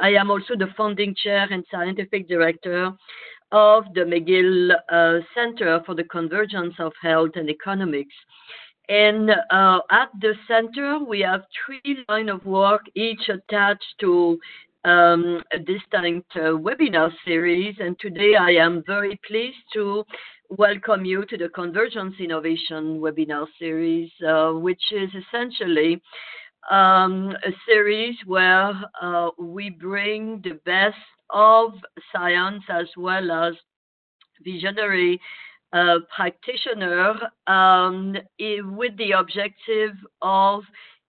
I am also the founding chair and scientific director of the McGill uh, Center for the Convergence of Health and Economics. And uh, at the center, we have three lines of work, each attached to um, a distinct uh, webinar series. And today I am very pleased to welcome you to the Convergence Innovation webinar series, uh, which is essentially um, a series where uh, we bring the best of science as well as visionary uh, practitioner um, with the objective of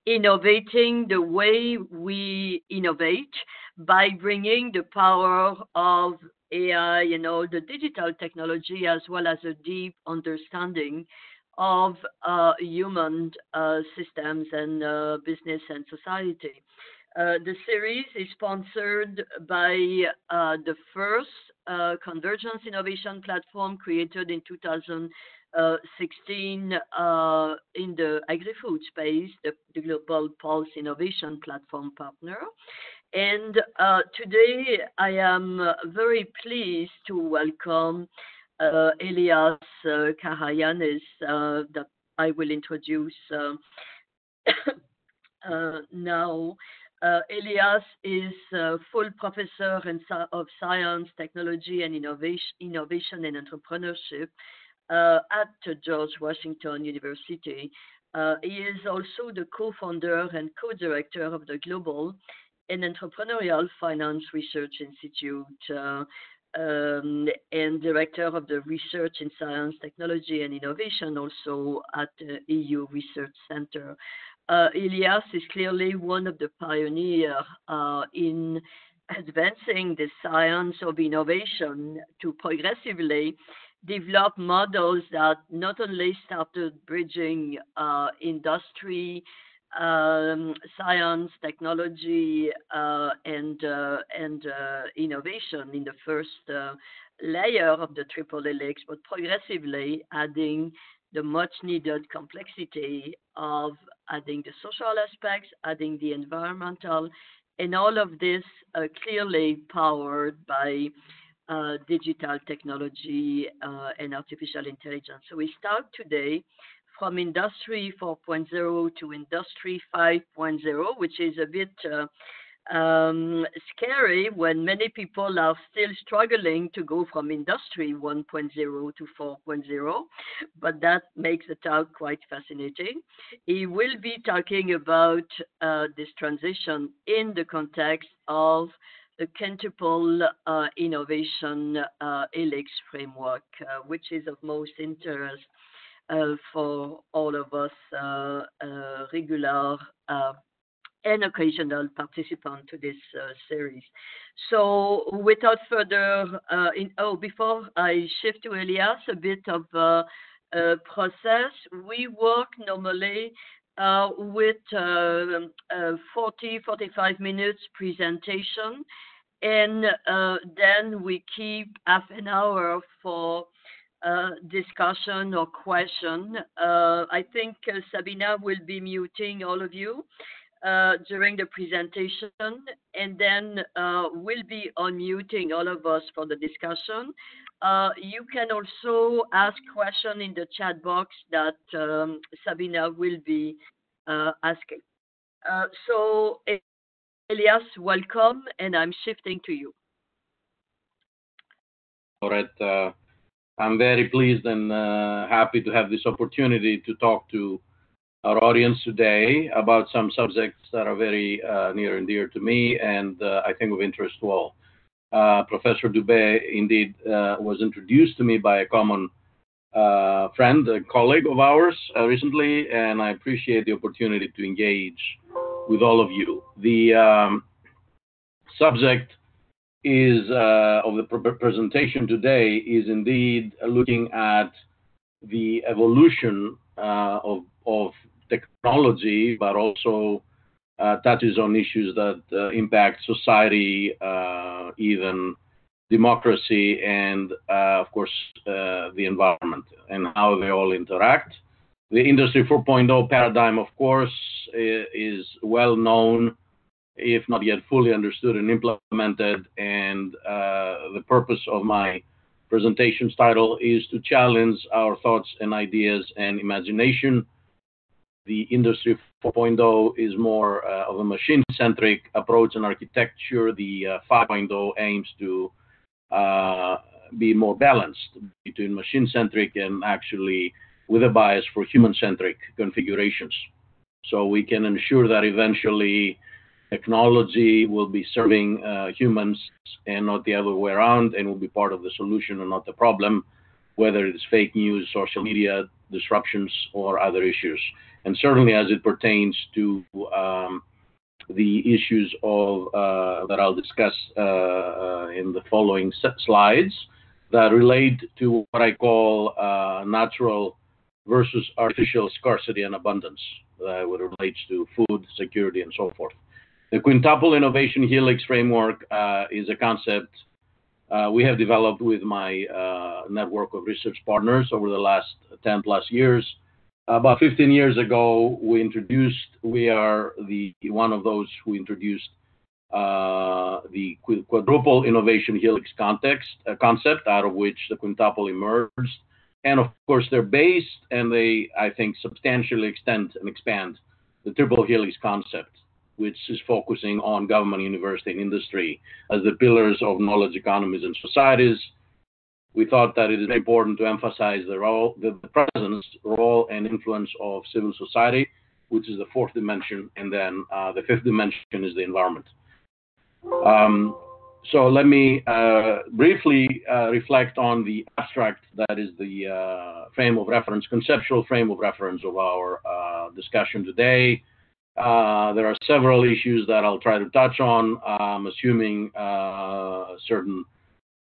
innovating the way we innovate by bringing the power of AI and all the digital technology as well as a deep understanding of uh, human uh, systems and uh, business and society. Uh, the series is sponsored by uh, the first uh, convergence innovation platform created in 2016 in the agri-food space, the, the, Global Pulse Innovation Platform partner. And today I am very pleased to welcome Elias uh, Carayannis uh, that I will introduce now. Elias is a full professor of science, technology, and innovation, innovation and entrepreneurship at George Washington University. Uh, he is also the co-founder and co-director of the Global and Entrepreneurial Finance Research Institute, uh, um, and director of the Research in Science, Technology and Innovation, also at the EU Research Center. Uh, Elias is clearly one of the pioneers uh, in advancing the science of innovation to progressively develop models that not only started bridging uh, industry um, science, technology, uh, and uh, and uh, innovation in the first uh, layer of the triple helix, but progressively adding the much needed complexity of adding the social aspects, adding the environmental, and all of this uh, clearly powered by uh, digital technology and artificial intelligence. So we start today from Industry 4.0 to Industry 5.0, which is a bit uh, um, scary when many people are still struggling to go from Industry 1.0 to 4.0, but that makes the talk quite fascinating. He will be talking about uh, this transition in the context of the quintuple uh, innovation uh, helix framework, uh, which is of most interest for all of us uh, uh, regular and occasional participants to this series. So without further, in, oh, before I shift to Elias, a bit of a process. We work normally uh, with uh, uh, 40, 45 minutes presentation, and then we keep half an hour for uh, discussion or question. Uh, I think uh, Sabina will be muting all of you uh, during the presentation, and then uh, we'll be unmuting all of us for the discussion. You can also ask questions in the chat box that um, Sabina will be asking. so, Elias, welcome, and I'm shifting to you. All right. I'm very pleased and uh, happy to have this opportunity to talk to our audience today about some subjects that are very uh, near and dear to me and uh, I think of interest to all. Professor Dubé indeed was introduced to me by a common friend, a colleague of ours recently, and I appreciate the opportunity to engage with all of you. The um, subject is uh, of the presentation today is indeed looking at the evolution uh, of, of technology, but also uh, touches on issues that impact society, even democracy, and of course the environment and how they all interact. The Industry 4.0 paradigm, of course, is well known if not yet fully understood and implemented. And uh, the purpose of my presentation's title is to challenge our thoughts and ideas and imagination. The Industry 4.0 is more uh, of a machine-centric approach and architecture. The uh, 5.0 aims to be more balanced between machine-centric and actually with a bias for human-centric configurations. So we can ensure that eventually technology will be serving uh, humans and not the other way around and will be part of the solution and not the problem, whether it's fake news, social media disruptions, or other issues. And certainly, as it pertains to um, the issues uh, that I'll discuss uh, in the following slides that relate to what I call natural versus artificial scarcity and abundance that relates to food security and so forth. The Quintuple Innovation Helix framework uh, is a concept uh, we have developed with my uh, network of research partners over the last 10+ years. About 15 years ago, we introduced we are the one of those who introduced the Quadruple Innovation Helix context concept, out of which the Quintuple emerged. And of course, they're based, and they, I think, substantially extend and expand the Triple Helix concept, which is focusing on government, university, and industry as the pillars of knowledge economies and societies. We thought that it is important to emphasize the role, the presence, role, and influence of civil society, which is the fourth dimension. And then uh, the fifth dimension is the environment. Um, so let me uh, briefly uh, reflect on the abstract that is the frame of reference, conceptual frame of reference of our discussion today. Uh, there are several issues that I'll try to touch on, I'm assuming uh, certain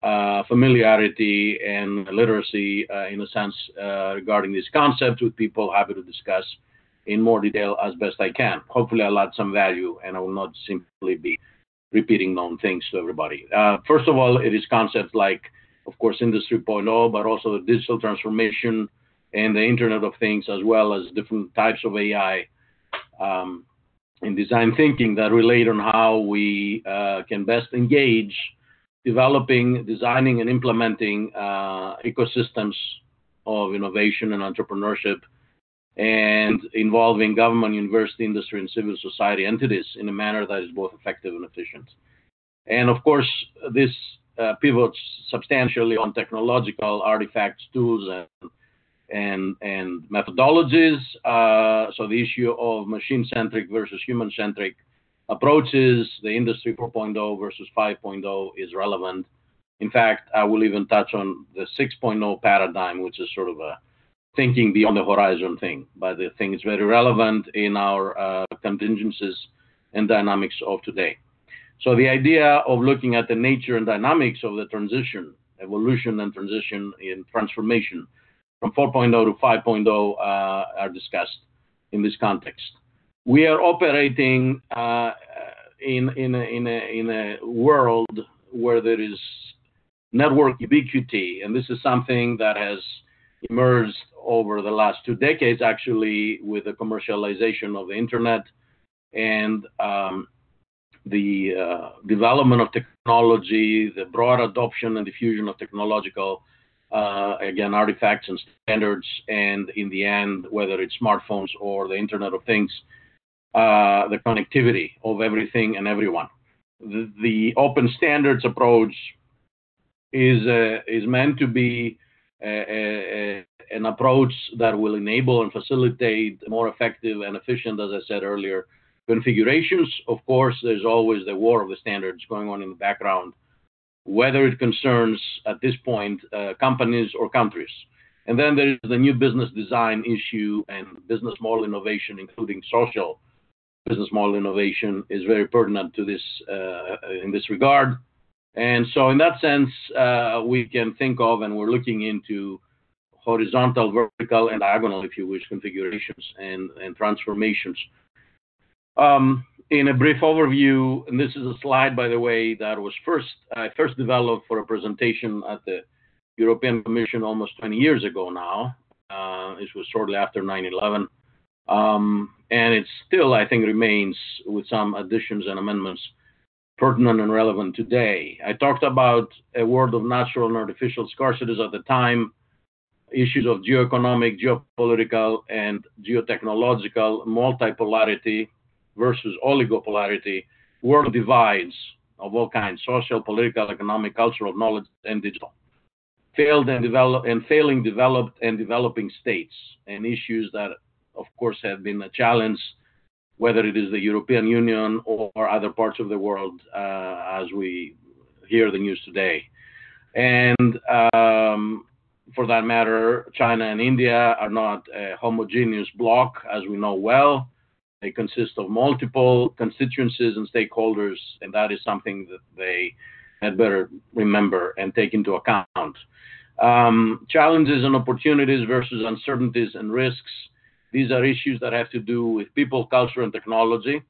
uh, familiarity and literacy, in a sense, regarding these concepts with people happy to discuss in more detail as best I can. Hopefully, I'll add some value, and I will not simply be repeating known things to everybody. First of all, it is concepts like, of course, Industry 4.0, but also the digital transformation and the Internet of Things, as well as different types of AI Um, and design thinking that relate on how we uh, can best engage developing, designing, and implementing uh, ecosystems of innovation and entrepreneurship and involving government, university, industry, and civil society entities in a manner that is both effective and efficient. And of course, this uh, pivots substantially on technological artifacts, tools, and methodologies. Uh, so the issue of machine-centric versus human-centric approaches, the Industry 4.0 versus 5.0 is relevant. In fact, I will even touch on the 6.0 paradigm, which is sort of a thinking beyond the horizon thing. But I think it's very relevant in our uh, contingencies and dynamics of today. So the idea of looking at the nature and dynamics of the transition, evolution and transition in transformation from 4.0 to 5.0 uh, are discussed in this context. We are operating uh, in a world where there is network ubiquity. And this is something that has emerged over the last two decades, actually, with the commercialization of the internet and um, the uh, development of technology, the broad adoption and diffusion of technological, Uh, again, artifacts and standards. And in the end, whether it's smartphones or the Internet of Things, uh, the connectivity of everything and everyone. The open standards approach is uh, is meant to be an approach that will enable and facilitate more effective and efficient, as I said earlier, configurations. Of course, there's always the war of the standards going on in the background, whether it concerns, at this point, uh, companies or countries. And then there is the new business design issue and business model innovation, including social business model innovation, is very pertinent to this uh, uh, in this regard. And so in that sense, we can think of, and we're looking into horizontal, vertical, and diagonal, if you wish, configurations and transformations. Um, In a brief overview, and this is a slide, by the way, that was first developed for a presentation at the European Commission almost 20 years ago now. This was shortly after 9/11. Um, and it still, I think, remains with some additions and amendments pertinent and relevant today. I talked about a world of natural and artificial scarcities at the time, issues of geoeconomic, geopolitical, and geotechnological multipolarity versus oligopolarity, world divides of all kinds social, political, economic, cultural, knowledge, and digital. Failed and develop and failing developed and developing states and issues that of course have been a challenge whether it is the European Union or other parts of the world uh, as we hear the news today. And um, for that matter, China and India are not a homogeneous bloc, as we know well. They consist of multiple constituencies and stakeholders, and that is something that they had better remember and take into account. Um, challenges and opportunities versus uncertainties and risks. These are issues that have to do with people, culture, and technology,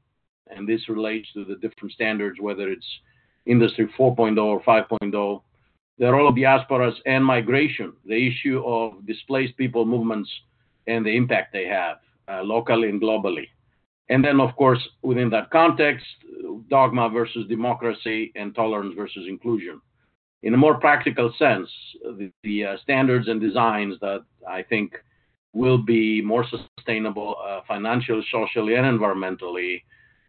and this relates to the different standards, whether it's Industry 4.0 or 5.0. The role of diasporas and migration, the issue of displaced people movements and the impact they have uh, locally and globally. And then, of course, within that context, dogma versus democracy and tolerance versus inclusion. In a more practical sense, the, the uh, standards and designs that I think will be more sustainable uh, financially, socially, and environmentally,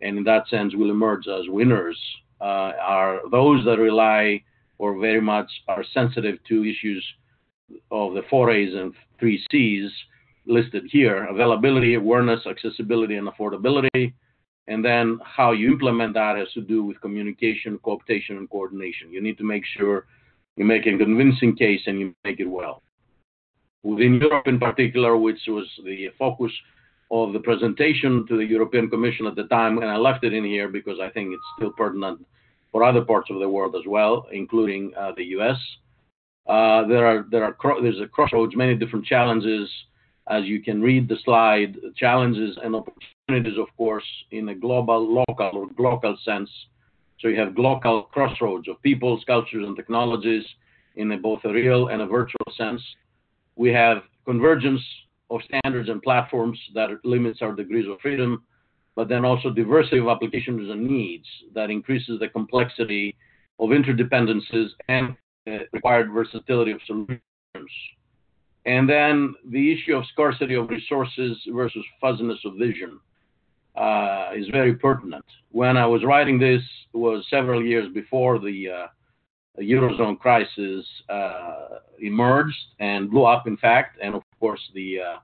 and in that sense will emerge as winners, uh, are those that rely or very much are sensitive to issues of the four A's and three C's listed here availability, awareness, accessibility, and affordability. And then how you implement that has to do with communication, cooptation, and coordination. You need to make sure you make a convincing case and you make it well. Within Europe, in particular, which was the focus of the presentation to the European Commission at the time, and I left it in here because I think it's still pertinent for other parts of the world as well, including uh, the U.S. Uh, there are there are there's a crossroads, many different challenges as you can read the slide, challenges and opportunities, of course, in a global, local, or local sense. So you have global crossroads of peoples, cultures, and technologies in a, both a real and a virtual sense. We have convergence of standards and platforms that limits our degrees of freedom, but then also diversity of applications and needs that increases the complexity of interdependencies and uh, required versatility of solutions. And then the issue of scarcity of resources versus fuzziness of vision uh, is very pertinent. When I was writing this, was several years before the uh, eurozone crisis uh, emerged and blew up, in fact, and of course the uh,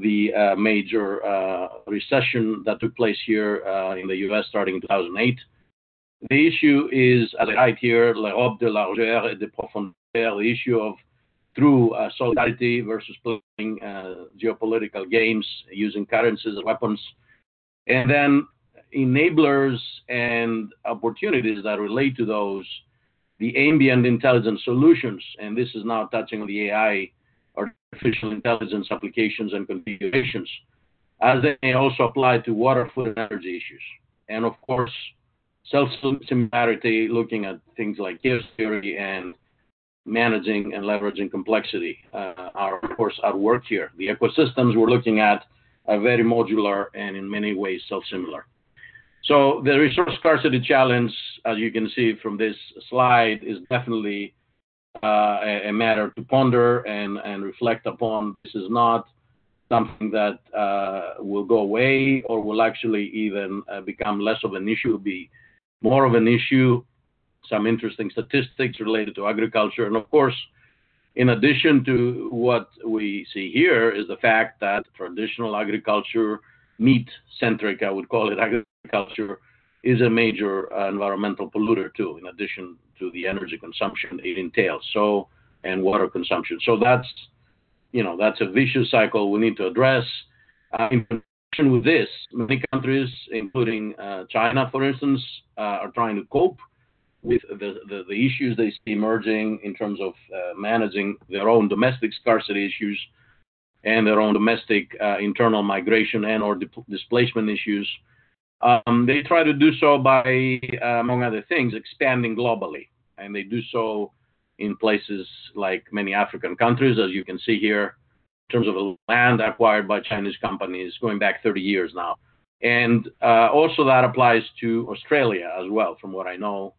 the uh, major uh, recession that took place here in the U.S. starting in 2008. The issue is, as I write here, l'Europe de largeur et de profondeur, the issue of through uh, solidarity versus playing uh, geopolitical games using currencies as weapons, and then enablers and opportunities that relate to those, the ambient intelligence solutions, and this is now touching on the AI, artificial intelligence applications and configurations, as they may also apply to water, food, and energy issues. And of course, self-similarity, looking at things like chaos theory and managing and leveraging complexity uh, are, of course, at work here. The ecosystems we're looking at are very modular and in many ways self-similar. So the resource scarcity challenge, as you can see from this slide, is definitely uh, a, matter to ponder and, and reflect upon. This is not something that uh, will go away or will actually even become less of an issue, be more of an issue some interesting statistics related to agriculture. And of course, in addition to what we see here, is the fact that traditional agriculture, meat centric, I would call it agriculture, is a major uh, environmental polluter too, in addition to the energy consumption it entails. So, and water consumption. So that's, you know, that's a vicious cycle we need to address. Uh, in connection with this, many countries, including uh, China, for instance, uh, are trying to cope with the, the, the, issues they see emerging in terms of uh, managing their own domestic scarcity issues and their own domestic uh, internal migration and or displacement issues. Um, they try to do so by, uh, among other things, expanding globally. And they do so in places like many African countries, as you can see here, in terms of land acquired by Chinese companies going back 30 years now. And uh, also that applies to Australia as well, from what I know.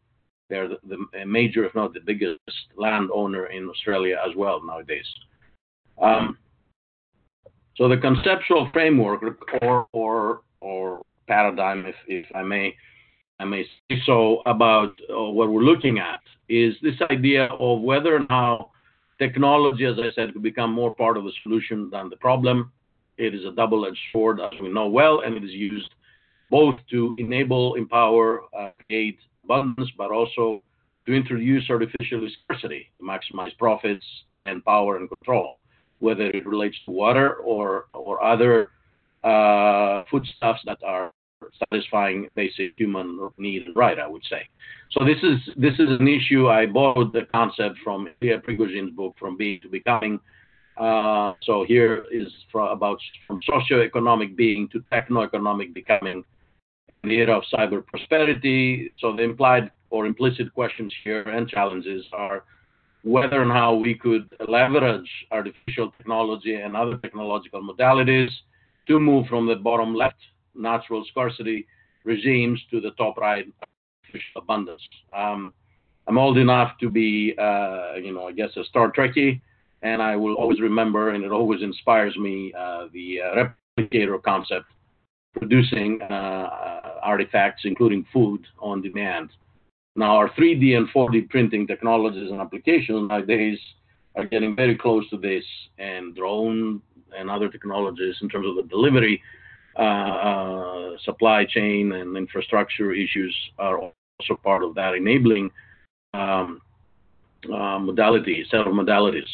They're the, the major, if not the biggest, landowner in Australia as well nowadays. Um, so the conceptual framework or or or paradigm, if if I may I may say so, about uh, what we're looking at is this idea of whether and how technology, as I said, could become more part of the solution than the problem. It is a double-edged sword, as we know well, and it is used both to enable, empower, uh, abundance, but also to introduce artificial scarcity to maximize profits and power and control, whether it relates to water or or other uh, foodstuffs that are satisfying basic human need and right, I would say. So this is this is an issue. I borrowed the concept from Ilya Prigogine's book, From Being to Becoming. Uh, so here is from, about from socioeconomic being to techno-economic becoming in the era of cyber prosperity. So the implied or implicit questions here and challenges are whether and how we could leverage artificial technology and other technological modalities to move from the bottom left natural scarcity regimes to the top right artificial abundance. Um, I'm old enough to be, uh, you know, I guess a Star Trekkie, and I will always remember, and it always inspires me, uh, the uh, replicator concept, producing uh, artifacts, including food, on demand. Now, our 3D and 4D printing technologies and applications nowadays are getting very close to this, and drone and other technologies in terms of the delivery uh, uh, supply chain and infrastructure issues are also part of that, enabling um, modality, set of modalities,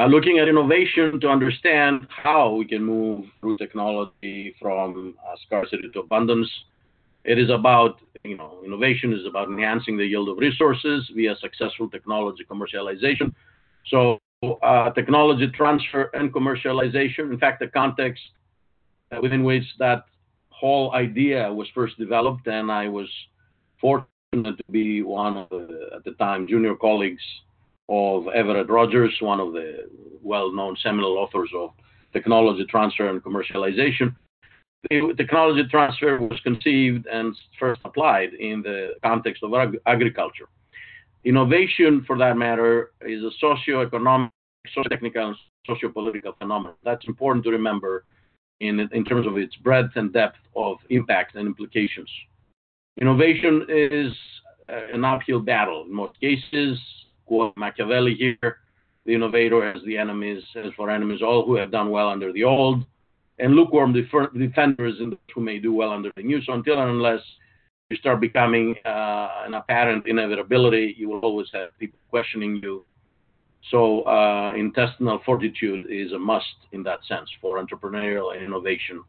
looking at innovation to understand how we can move through technology from uh, scarcity to abundance. It is about, you know, innovation is about enhancing the yield of resources via successful technology commercialization. So, uh, technology transfer and commercialization. In fact, the context within which that whole idea was first developed, and I was fortunate to be one of the, at the time, junior colleagues of Everett Rogers, one of the well-known seminal authors of technology transfer and commercialization. The technology transfer was conceived and first applied in the context of ag- agriculture. Innovation, for that matter, is a socio-economic, socio-technical, and socio-political phenomenon. That's important to remember in, in terms of its breadth and depth of impact and implications. Innovation is an uphill battle in most cases. Quote Machiavelli here, the innovator has the enemies, as for enemies all who have done well under the old, and lukewarm def- defenders who may do well under the new. So until and unless you start becoming uh, an apparent inevitability, you will always have people questioning you so uh, intestinal fortitude is a must in that sense for entrepreneurial and innovation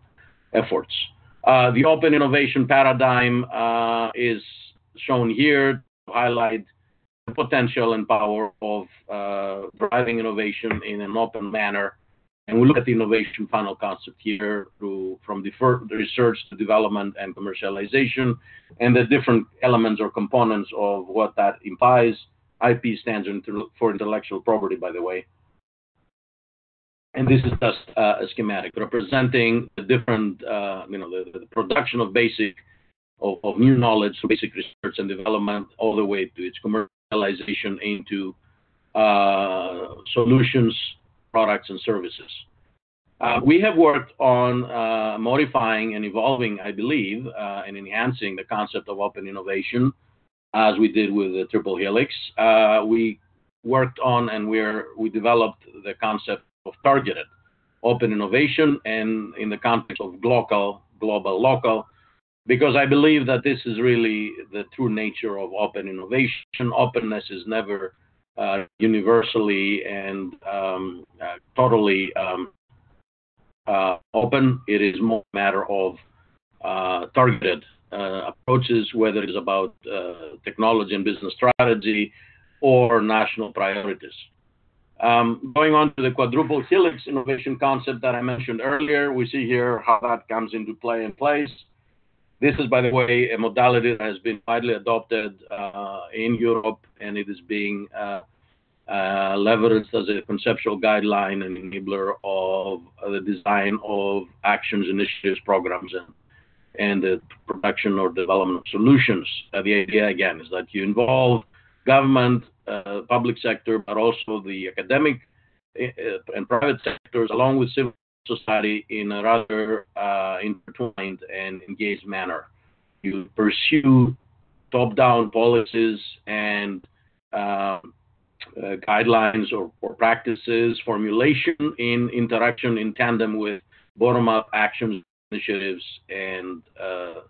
efforts. Uh, the open innovation paradigm uh, is shown here to highlight the potential and power of uh, driving innovation in an open manner. And we look at the innovation funnel concept here from the research to development and commercialization and the different elements or components of what that implies IP stands for intellectual property, by the way. And this is just uh, a schematic representing the different, uh, you know, the, production of basic, new knowledge, so basic research and development, all the way to its commercialization into uh, solutions, products, and services. Uh, we have worked on uh, modifying and evolving, I believe, and enhancing the concept of open innovation as we did with the triple helix. We worked on and we developed the concept of targeted open innovation and in the context of global, local, because I believe that this is really the true nature of open innovation. Openness is never uh, universally and um, uh, totally um, uh, open. It is more a matter of uh, targeted uh, approaches, whether it's about uh, technology and business strategy or national priorities. Um, going on to the quadruple helix innovation concept that I mentioned earlier, we see here how that comes into play and place. This is, by the way, a modality that has been widely adopted uh, in Europe, and it is being uh, uh, leveraged as a conceptual guideline and enabler of the design of actions, initiatives, programs, and and the production or development of solutions. The idea again is that you involve government, public sector, but also the academic and private sectors, along with civil society, in a rather uh, intertwined and engaged manner. You pursue top-down policies and um, uh, guidelines or, or, practices formulation in interaction in tandem with bottom-up actions, initiatives, and uh,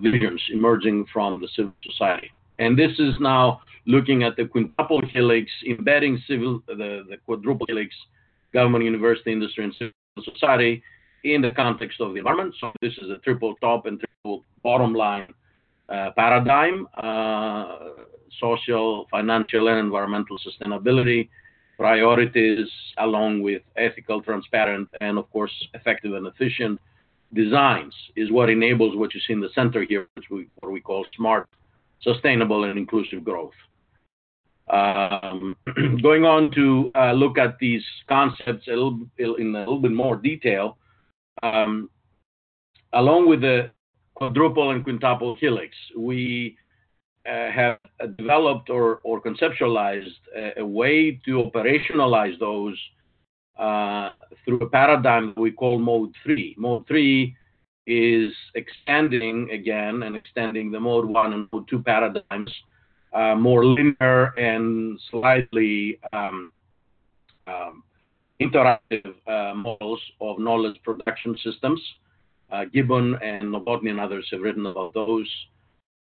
visions emerging from the civil society. And this is now looking at the quintuple helix, embedding civil, the, the quadruple helix, government, university, industry, and civil society in the context of the environment. So this is a triple top and triple bottom line uh, paradigm, uh, social, financial, and environmental sustainability, priorities, along with ethical, transparent, and of course, effective and efficient designs is what enables what you see in the center here, which we, what we call smart, sustainable, and inclusive growth. Um, going on to uh, look at these concepts a little, in a little bit more detail, um, along with the quadruple and quintuple helix, we uh, have developed or, or conceptualized a, a, way to operationalize those uh, through a paradigm we call mode 3. Mode 3 is extending again and extending the mode 1 and mode 2 paradigms uh, more linear and slightly um, um, interactive uh, models of knowledge production systems. Uh, Gibbon and Nowotny and others have written about those.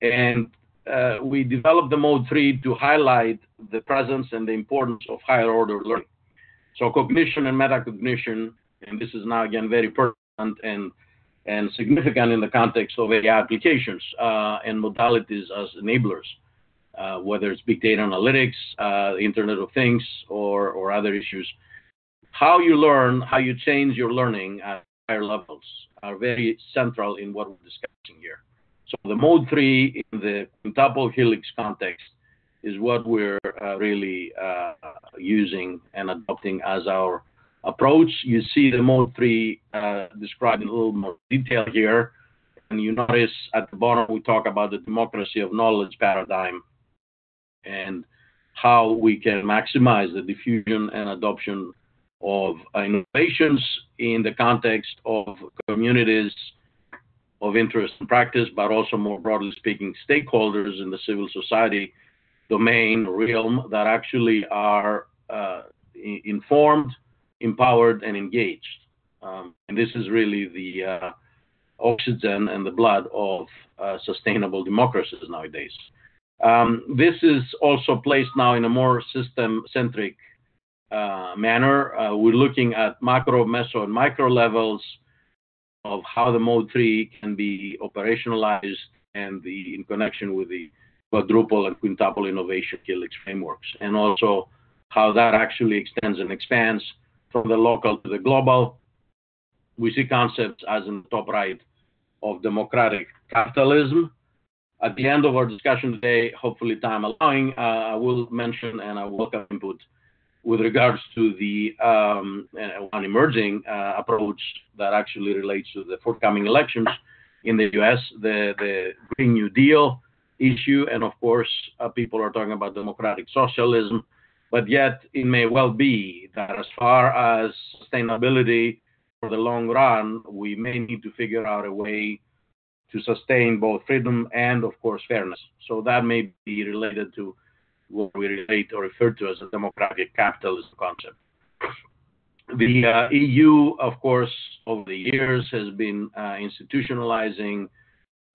And uh, we developed the Mode 3 to highlight the presence and the importance of higher order learning. So cognition and metacognition, and this is now again very pertinent and and significant in the context of AI applications uh, and modalities as enablers uh, whether it's big data analytics, uh, Internet of Things, or, or other issues. How you learn, how you change your learning at higher levels are very central in what we're discussing here. So the mode three in the quintuple helix context is what we're uh, really uh, using and adopting as our approach. You see the mode three uh, described in a little more detail here. And you notice at the bottom, we talk about the democracy of knowledge paradigm and how we can maximize the diffusion and adoption of innovations in the context of communities of interest and practice, but also more broadly speaking, stakeholders in the civil society domain realm that actually are uh, informed, empowered, and engaged. Um, and this is really the uh, oxygen and the blood of uh, sustainable democracies nowadays. Um, this is also placed now in a more system-centric uh, manner. Uh, we're looking at macro, meso, and micro levels of how the Mode 3 can be operationalized and in connection with the quadruple and quintuple innovation helix frameworks, and also how that actually extends and expands from the local to the global. We see concepts as in the top right of democratic capitalism, at the end of our discussion today, hopefully time allowing, uh, I will mention and I welcome input with regards to the um, uh, one emerging uh, approach that actually relates to the forthcoming elections in the U.S., the, the Green New Deal issue, and of course, people are talking about democratic socialism. But yet, it may well be that as far as sustainability for the long run, we may need to figure out a way to sustain both freedom and, of course, fairness. So that may be related to what we relate or refer to as a democratic capitalist concept. The uh, EU, of course, over the years has been uh, institutionalizing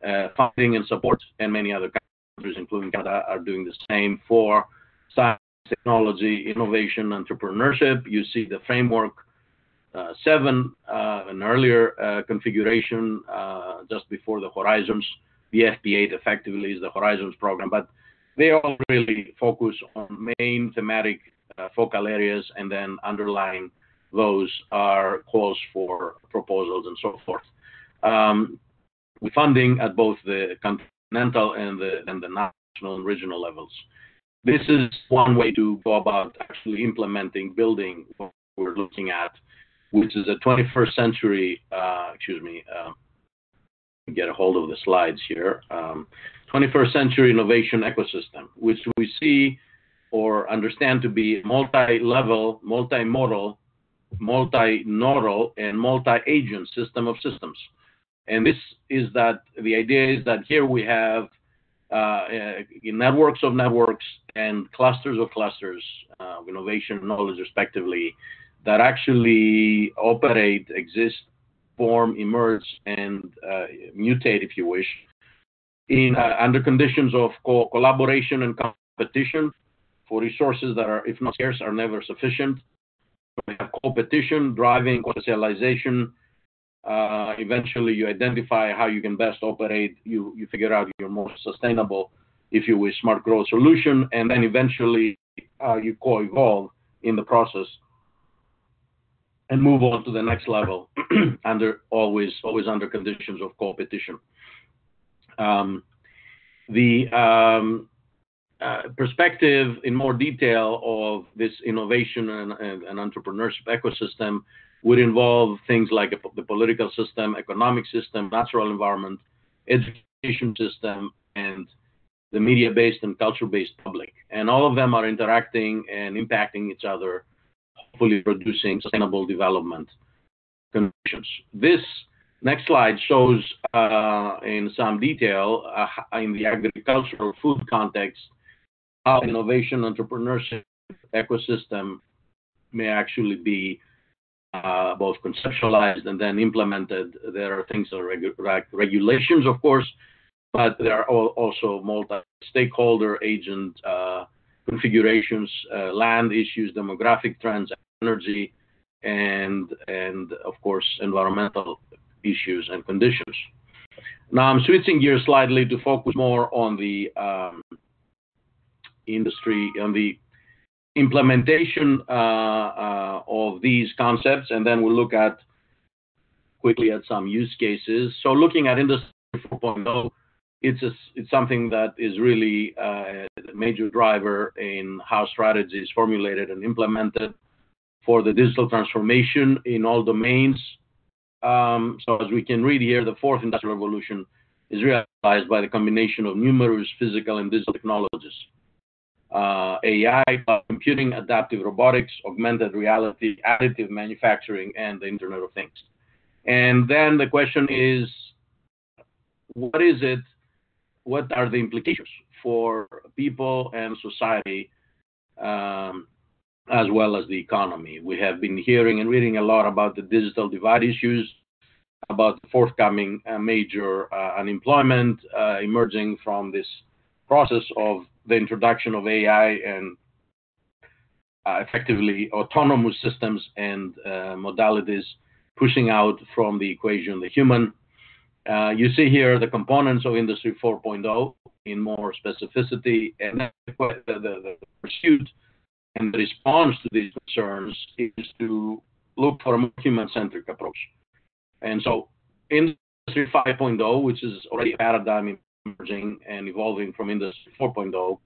uh, funding and support, and many other countries, including Canada, are doing the same for science, technology, innovation, entrepreneurship. You see the framework 7, uh, an earlier uh, configuration just before the Horizons. The FP8 effectively is the Horizons program, but they all really focus on main thematic focal areas, and then underlying those are calls for proposals and so forth. Um, funding at both the continental and the, and the national and regional levels. this is one way to go about actually implementing, building what we're looking at, which is a 21st century, uh, excuse me, uh, get a hold of the slides here. Um, 21st century innovation ecosystem, which we see or understand to be multi-level, multi-modal, multi-nodal, and multi-agent system of systems. And this is that the idea is that here we have uh, networks of networks and clusters of clusters uh, of innovation knowledge, respectively, that actually operate, exist, form, emerge, and uh, mutate, if you wish, in uh, under conditions of co collaboration and competition for resources that are, if not scarce, are never sufficient. We have competition driving specialization. Uh, eventually, you identify how you can best operate. You you figure out your most sustainable, if you wish, smart growth solution, and then eventually uh, you co-evolve in the process and move on to the next level under always always under conditions of competition. Um, the um, uh, perspective in more detail of this innovation and, entrepreneurship ecosystem would involve things like the political system, economic system, natural environment, education system, and the media-based and culture-based public. And all of them are interacting and impacting each other hopefully producing sustainable development conditions. This next slide shows uh, in some detail uh, in the agricultural food context how innovation entrepreneurship ecosystem may actually be uh, both conceptualized and then implemented. There are things like regu regulations, of course, but there are also multi-stakeholder agent configurations, land issues, demographic trends, energy, and and of course environmental issues and conditions. Now I'm switching gears slightly to focus more on the um, industry, on the implementation uh, uh, of these concepts, and then we'll look at quickly at some use cases. So looking at Industry 4.0, it's a, it's something that is really uh, a major driver in how strategy is formulated and implemented for the digital transformation in all domains. Um, so as we can read here, the fourth industrial revolution is realized by the combination of numerous physical and digital technologies. Uh, AI, computing, adaptive robotics, augmented reality, additive manufacturing, and the Internet of Things. And then the question is, what is it what are the implications for people and society um, as well as the economy. We have been hearing and reading a lot about the digital divide issues, about the forthcoming uh, major uh, unemployment uh, emerging from this process of the introduction of AI and effectively autonomous systems and modalities pushing out from the equation the human you see here the components of Industry 4.0 in more specificity, and the, pursuit and the response to these concerns is to look for a more human-centric approach. And so Industry 5.0, which is already a paradigm emerging and evolving from Industry 4.0,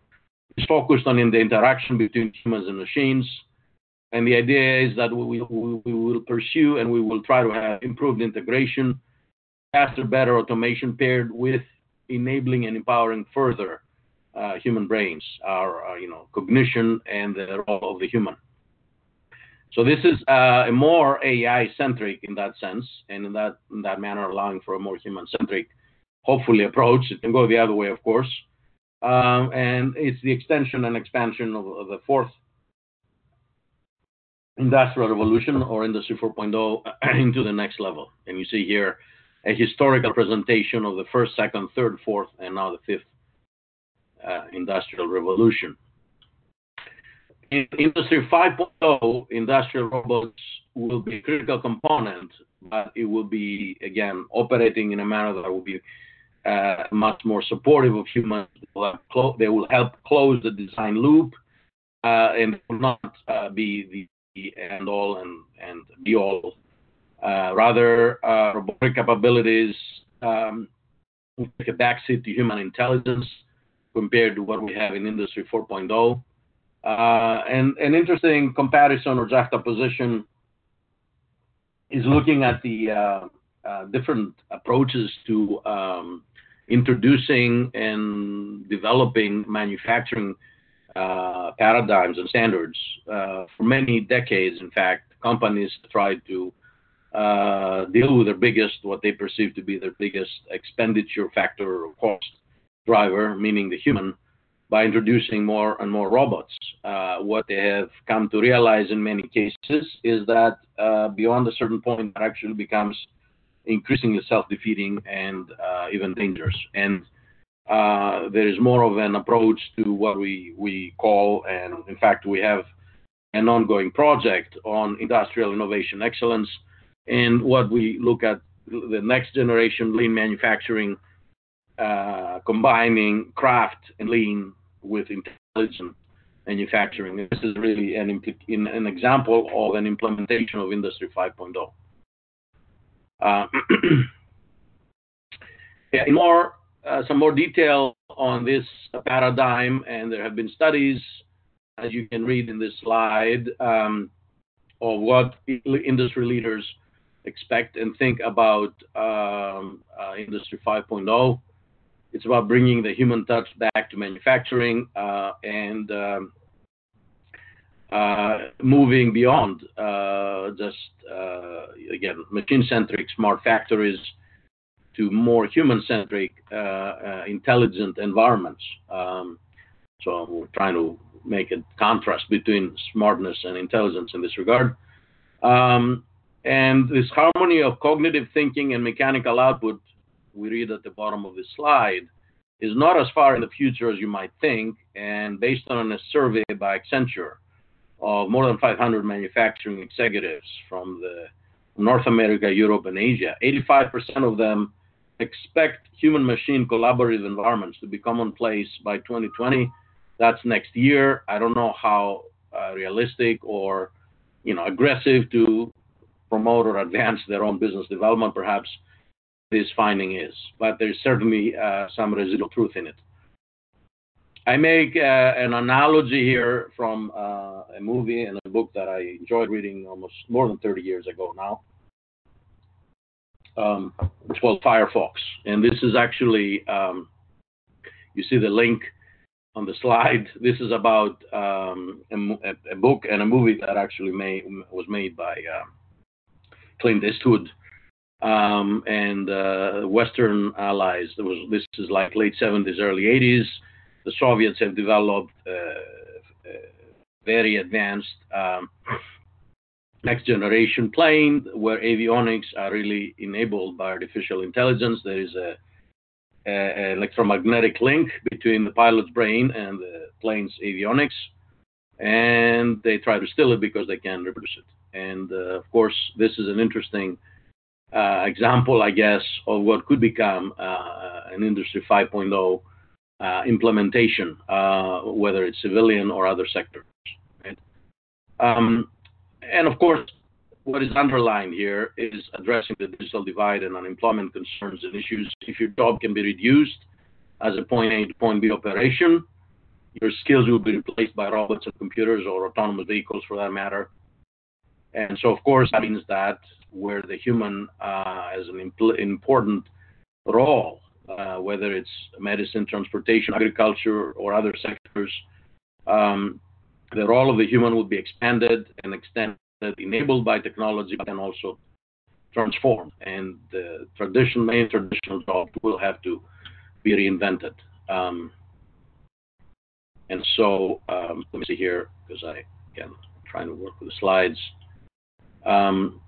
is focused on the interaction between humans and machines. And the idea is that we, we, we will pursue and we will try to have improved integration faster, better automation paired with enabling and empowering further uh, human brains, our uh, you know cognition and the role of the human. So this is uh, a more AI-centric in that sense, and in that in that manner, allowing for a more human-centric, hopefully approach. It can go the other way, of course, um, and it's the extension and expansion of, of the fourth industrial revolution or industry 4.0 into the next level. And you see here a historical presentation of the first, second, third, fourth, and now the fifth industrial revolution. In Industry 5.0, industrial robots will be a critical component, but it will be, again, operating in a manner that will be uh, much more supportive of humans. They will help close the design loop, uh, and will not uh, be the end all and, and be all uh, rather, uh, robotic capabilities um, take a backseat to human intelligence compared to what we have in Industry 4.0. Uh, and an interesting comparison or juxtaposition is looking at the uh, uh, different approaches to um, introducing and developing manufacturing uh, paradigms and standards. For many decades, in fact, companies tried to deal with their biggest, what they perceive to be their biggest expenditure factor or cost driver, meaning the human, by introducing more and more robots. Uh, what they have come to realize in many cases is that uh, beyond a certain point, it actually becomes increasingly self-defeating and uh, even dangerous. And uh, there is more of an approach to what we, we call, and in fact, we have an ongoing project on industrial innovation excellence and what we look at the next generation lean manufacturing, uh, combining craft and lean with intelligent manufacturing. This is really an, an example of an implementation of Industry 5.0. Uh, yeah, more, uh, some more detail on this paradigm, and there have been studies, as you can read in this slide, um, of what industry leaders expect and think about um, uh, Industry 5.0. It's about bringing the human touch back to manufacturing uh, and um, uh, moving beyond uh, just, again, machine centric smart factories to more human centric uh, intelligent environments. Um, so we're trying to make a contrast between smartness and intelligence in this regard. Um, and this harmony of cognitive thinking and mechanical output, we read at the bottom of the slide, is not as far in the future as you might think. And based on a survey by Accenture of more than 500 manufacturing executives from the North America, Europe, and Asia, 85% of them expect human machine collaborative environments to be commonplace by 2020. That's next year. I don't know how uh, realistic or you know aggressive to promote or advance their own business development, perhaps this finding is, but there's certainly uh, some residual truth in it. I make uh, an analogy here from uh, a movie and a book that I enjoyed reading almost more than 30 years ago now. Um, it's called Firefox, and this is actually um, you see the link on the slide. This is about um, a, a, book and a movie that actually made, was made by uh, Clint Eastwood um, and uh, Western allies. Was, this is like late 70s, early 80s. The Soviets have developed uh, uh, very advanced um, next generation plane where avionics are really enabled by artificial intelligence. There is a, electromagnetic link between the pilot's brain and the plane's avionics, and they try to steal it because they can reproduce it. And uh, of course, this is an interesting example, I guess, of what could become uh, an Industry 5.0 uh, implementation, uh, whether it's civilian or other sectors. Right? Um, and of course, what is underlined here is addressing the digital divide and unemployment concerns and issues. If your job can be reduced as a point A to point B operation, your skills will be replaced by robots and computers or autonomous vehicles for that matter. And so, of course, that means that where the human uh, has an impl- important role, uh, whether it's medicine, transportation, agriculture, or other sectors, um, the role of the human will be expanded and extended, enabled by technology, but then also transformed. And the traditional, main traditional job will have to be reinvented. Um, and so, um, let me see here, because I, again, trying to work with the slides. Um,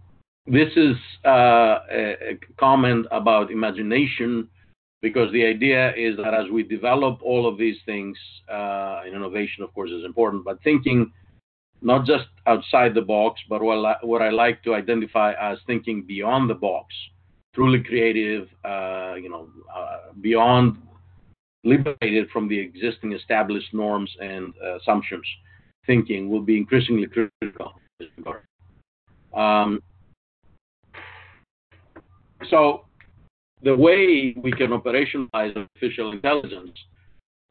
this is uh, a, comment about imagination because the idea is that as we develop all of these things, uh, innovation, of course, is important, but thinking not just outside the box, but what I, what I like to identify as thinking beyond the box, truly creative, uh, you know, uh, beyond liberated from the existing established norms and uh, assumptions, thinking will be increasingly critical. Um, so the way we can operationalize artificial intelligence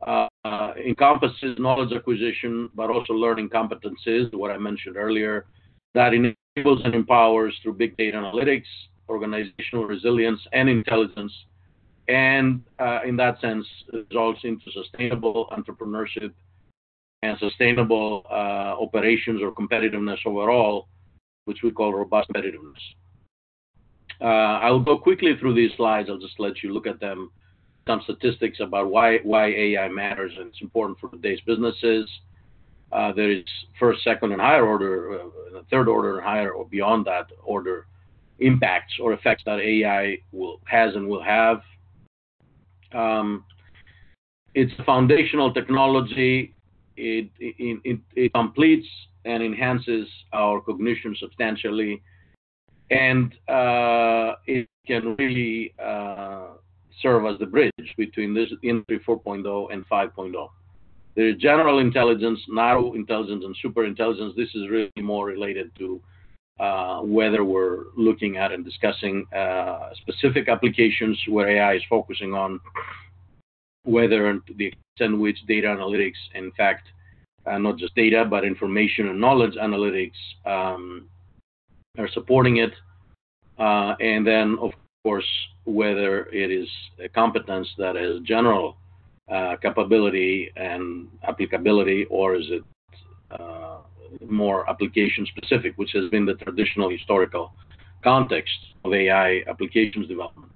uh, encompasses knowledge acquisition, but also learning competencies, what I mentioned earlier, that enables and empowers through big data analytics, organizational resilience, and intelligence. And uh, in that sense, results into sustainable entrepreneurship and sustainable uh, operations or competitiveness overall, which we call robust competitiveness. Uh, I'll go quickly through these slides. I'll just let you look at them. Some statistics about why why AI matters and it's important for today's businesses. Uh, there is first, second, and higher order, uh, third order and higher or beyond that order impacts or effects that AI will has and will have. Um, it's a foundational technology. It completes and enhances our cognition substantially and uh, it can really uh, serve as the bridge between this Industry 4.0 and 5.0. There is general intelligence, narrow intelligence, and super intelligence. This is really more related to uh, whether we're looking at and discussing uh, specific applications where AI is focusing on, whether and the extent which data analytics, in fact, uh, not just data, but information and knowledge analytics um, are supporting it. Uh, and then, of course, whether it is a competence that has general uh, capability and applicability, or is it uh, more application specific, which has been the traditional historical context of AI applications development.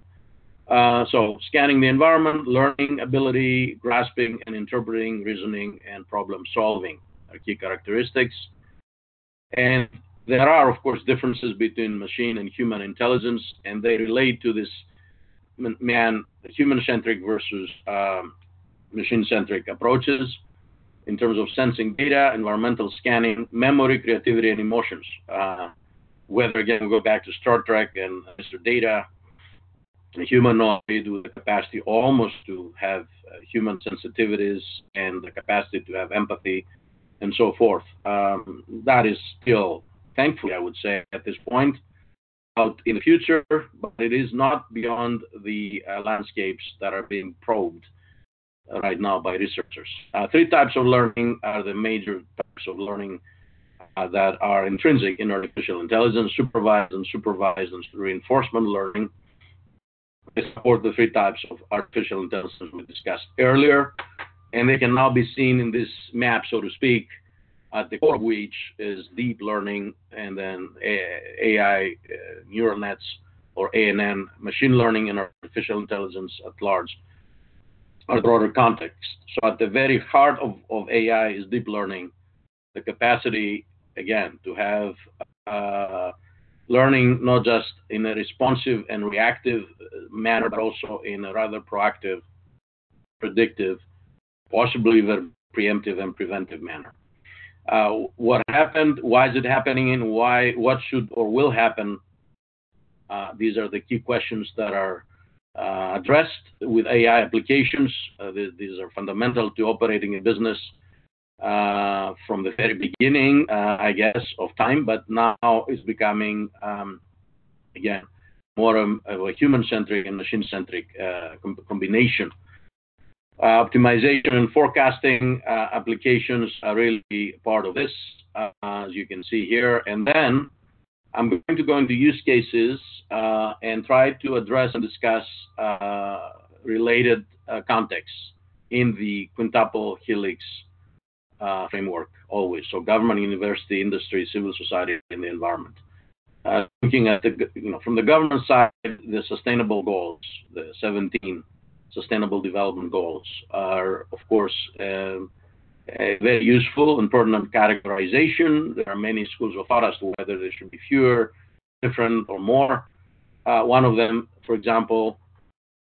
Uh, so, scanning the environment, learning ability, grasping and interpreting, reasoning, and problem solving are key characteristics. And there are, of course, differences between machine and human intelligence, and they relate to this man human-centric versus um, machine-centric approaches in terms of sensing data, environmental scanning, memory, creativity, and emotions. Uh, whether again we go back to Star Trek and Mr. Data, a humanoid with the capacity almost to have uh, human sensitivities and the capacity to have empathy and so forth. Um, that is still thankfully, I would say, at this point, out in the future, but it is not beyond the uh, landscapes that are being probed uh, right now by researchers. Uh, three types of learning are the major types of learning uh, that are intrinsic in artificial intelligence supervised unsupervised and reinforcement learning. They support the three types of artificial intelligence we discussed earlier, and they can now be seen in this map, so to speak, at the core of which is deep learning and then AI uh, neural nets or ANN, machine learning and artificial intelligence at large, are broader context. So at the very heart of, of AI is deep learning, the capacity, again, to have uh, learning not just in a responsive and reactive manner, but also in a rather proactive, predictive, possibly even preemptive and preventive manner. Uh, what happened, why is it happening, and why, what should or will happen. Uh, these are the key questions that are uh, addressed with AI applications. Uh, th- these are fundamental to operating a business uh, from the very beginning, uh, I guess, of time, but now it's becoming, um, again, more of a human-centric and machine-centric com- combination uh, optimization and forecasting uh, applications are really part of this, uh, as you can see here. And then I'm going to go into use cases and try to address and discuss related contexts in the quintuple helix framework always. So government, university, industry, civil society, and the environment. Looking at the, you know, from the government side, the sustainable goals, the 17 Sustainable Development Goals are, of course, uh, very useful and pertinent categorization. There are many schools of thought as to whether there should be fewer, different, or more. Uh, one of them, for example,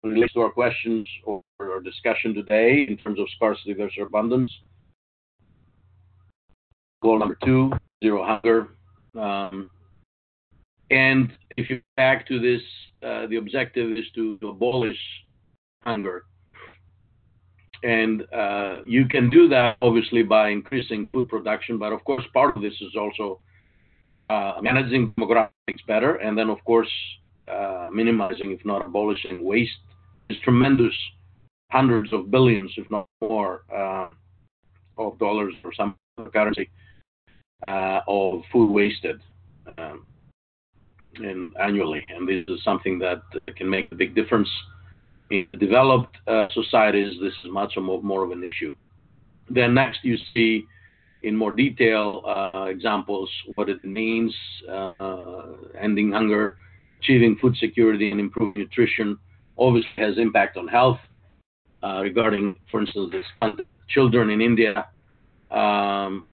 relates to our questions or our discussion today in terms of scarcity versus abundance. Goal number two, zero hunger. Um, and if you back to this, uh, the objective is to, abolish hunger. And uh, you can do that obviously by increasing food production, but of course, part of this is also uh, managing demographics better, and then of course, uh, minimizing, if not abolishing, waste. There's tremendous hundreds of billions, if not more, uh, of dollars or some currency uh, of food wasted um, annually. And this is something that can make a big difference. In developed uh, societies, this is much more, more of an issue. Then next, you see in more detail uh, examples what it means uh, ending hunger, achieving food security, and improving nutrition. Obviously, has impact on health. Uh, regarding, for instance, this children in India, um,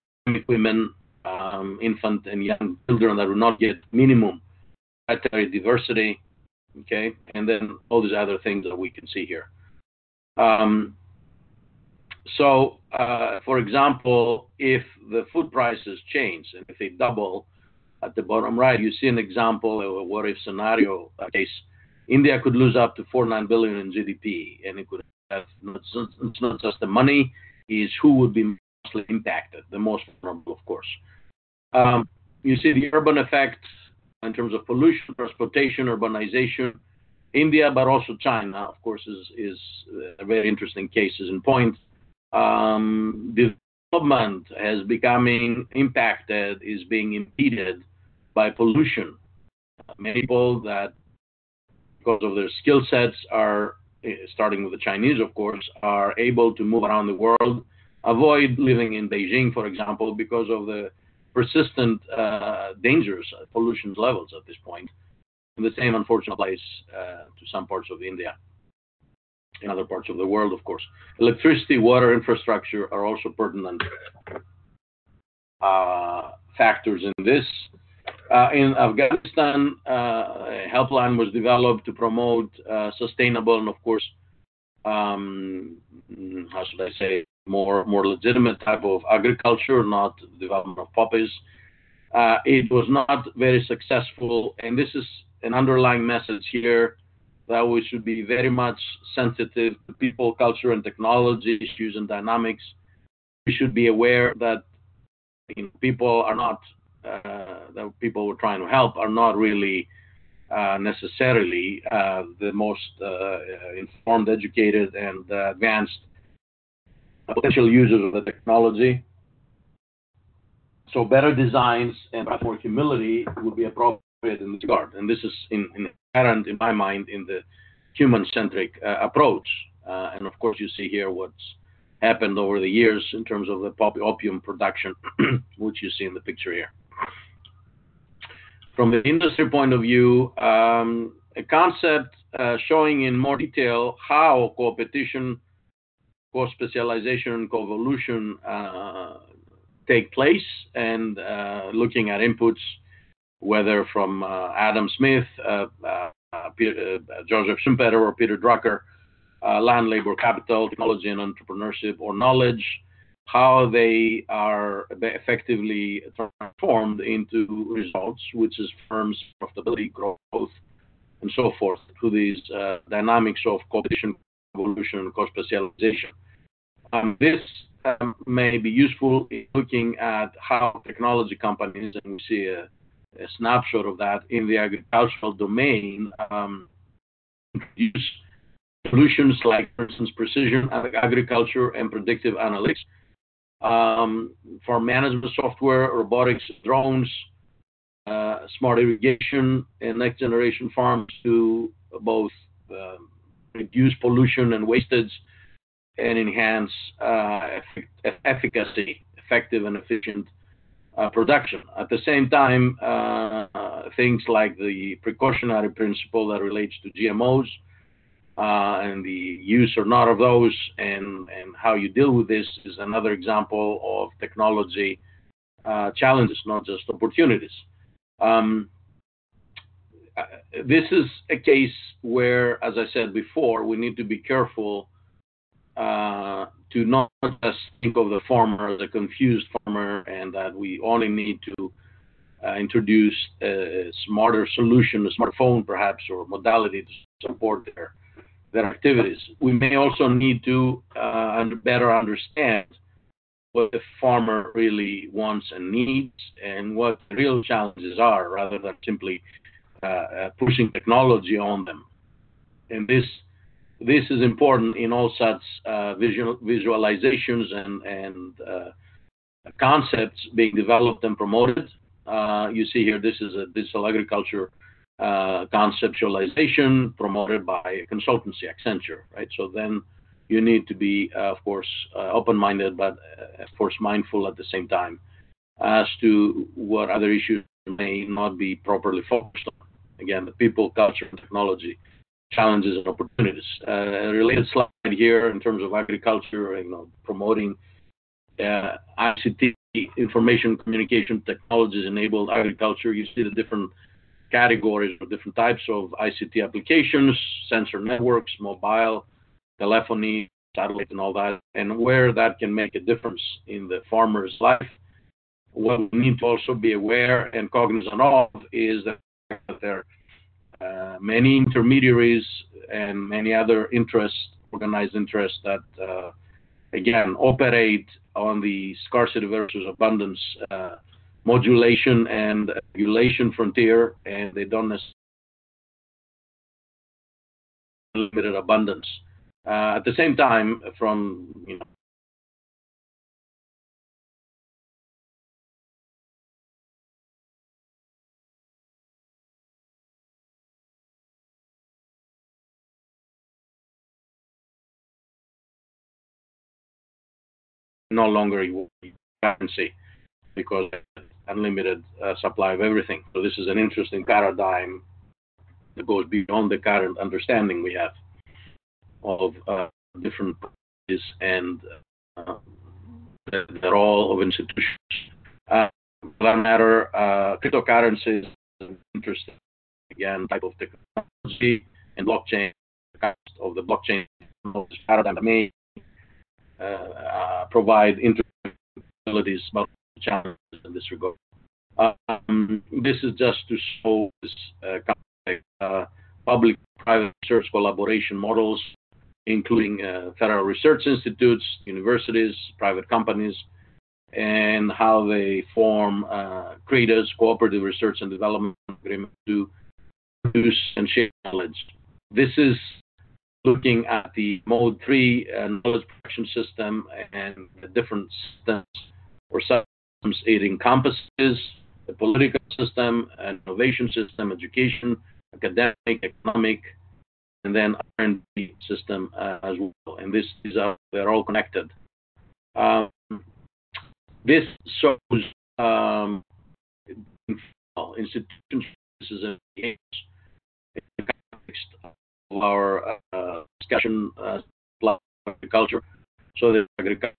women, um, infant and young children that will not get minimum dietary diversity, okay, and then all these other things that we can see here. Um, so, uh, for example, if the food prices change and if they double, at the bottom right, you see an example of a what if scenario case. India could lose up to 49 billion in GDP, and it could have not, it's not just the money, is who would be mostly impacted, the most vulnerable, of course. Um, you see the urban effects in terms of pollution, transportation, urbanization. India, but also China, of course, is, is a very interesting cases in point. Um, development has becoming impacted, is being impeded by pollution. Many people that, because of their skill sets, are eh, starting with the Chinese, of course, are able to move around the world, avoid living in Beijing, for example, because of the persistent uh, dangers, uh, pollution levels at this point. And the same, unfortunately, applies uh, to some parts of India, in other parts of the world, of course. Electricity, water infrastructure are also pertinent uh, factors in this. Uh, in Afghanistan, uh, a helpline was developed to promote sustainable and, of course, um, how should I say, more more legitimate type of agriculture, not development of poppies. Uh, it was not very successful, and this is an underlying message here that we should be very much sensitive to people, culture, and technology issues and dynamics. We should be aware that you know, people are not uh, that people we're trying to help are not really uh, necessarily uh, the most uh, informed, educated, and uh, advanced potential users of the technology. So better designs and more humility would be appropriate in this regard. And this is in, inherent, in my mind, in the human-centric uh, approach. Uh, and of course, you see here what's happened over the years in terms of the opium production, which you see in the picture here. From the industry point of view, um, a concept uh, showing in more detail how co-opetition co-specialization and co-evolution uh, take place and uh, looking at inputs, whether from uh, Adam Smith, Peter, Joseph Schumpeter, or Peter Drucker, land, labor, capital, technology, and entrepreneurship, or knowledge, how they are effectively transformed into results, which is firms' profitability, growth, and so forth, through these dynamics of competition, evolution, and co-specialization. Um, this um, may be useful in looking at how technology companies, and we see a, a snapshot of that in the agricultural domain, um, use solutions like, for instance, precision agriculture and predictive analytics um, for management software, robotics, drones, uh, smart irrigation, and next generation farms to both uh, reduce pollution and wastage and enhance uh, efficacy, effective and efficient uh, production. At the same time, uh, things like the precautionary principle that relates to GMOs uh, and the use or not of those and, and how you deal with this is another example of technology uh, challenges, not just opportunities. Um, uh, this is a case where, as I said before, we need to be careful uh, to not just think of the farmer as a confused farmer and that we only need to uh, introduce a smarter solution, a smartphone perhaps, or modality to support their their activities. We may also need to uh, better understand what the farmer really wants and needs and what the real challenges are rather than simply uh, uh pushing technology on them. And this this is important in all such uh, visual, visualizations and, uh, concepts being developed and promoted. Uh, you see here, this is a digital agriculture conceptualization promoted by consultancy, Accenture, right? So then you need to be, of course, open-minded, but of course mindful at the same time as to what other issues may not be properly focused on. Again, the people, culture, and technology challenges and opportunities. Uh, a related slide here in terms of agriculture, you know, promoting uh, ICT, information communication technologies enabled agriculture. You see the different categories or different types of ICT applications, sensor networks, mobile, telephony, satellite, and all that, and where that can make a difference in the farmer's life. What we need to also be aware and cognizant of is that there uh, many intermediaries and many other interests, organized interests that, uh, again, operate on the scarcity versus abundance uh, modulation and regulation frontier, and they don't necessarily limited abundance. Uh, at the same time, from you know, no longer can see because unlimited uh, supply of everything. So this is an interesting paradigm that goes beyond the current understanding we have of uh, different parties and uh, they're all of institutions. Uh, that matter, uh, cryptocurrencies is interesting again type of technology and blockchain of the blockchain paradigm that may uh, uh, provide abilities about challenges in this regard. Um, this is just to show this uh, uh, public-private research collaboration models, including uh, federal research institutes, universities, private companies, and how they form uh, cooperative research and development agreement to produce and share knowledge. This is looking at the mode three uh, knowledge production system and the different systems or systems it encompasses the political system, innovation system, education, academic, economic, and then R&D system uh, as well. And this, these are they're all connected. Um, this shows um, institutions is in the context our uh, discussion uh, agriculture. So the agriculture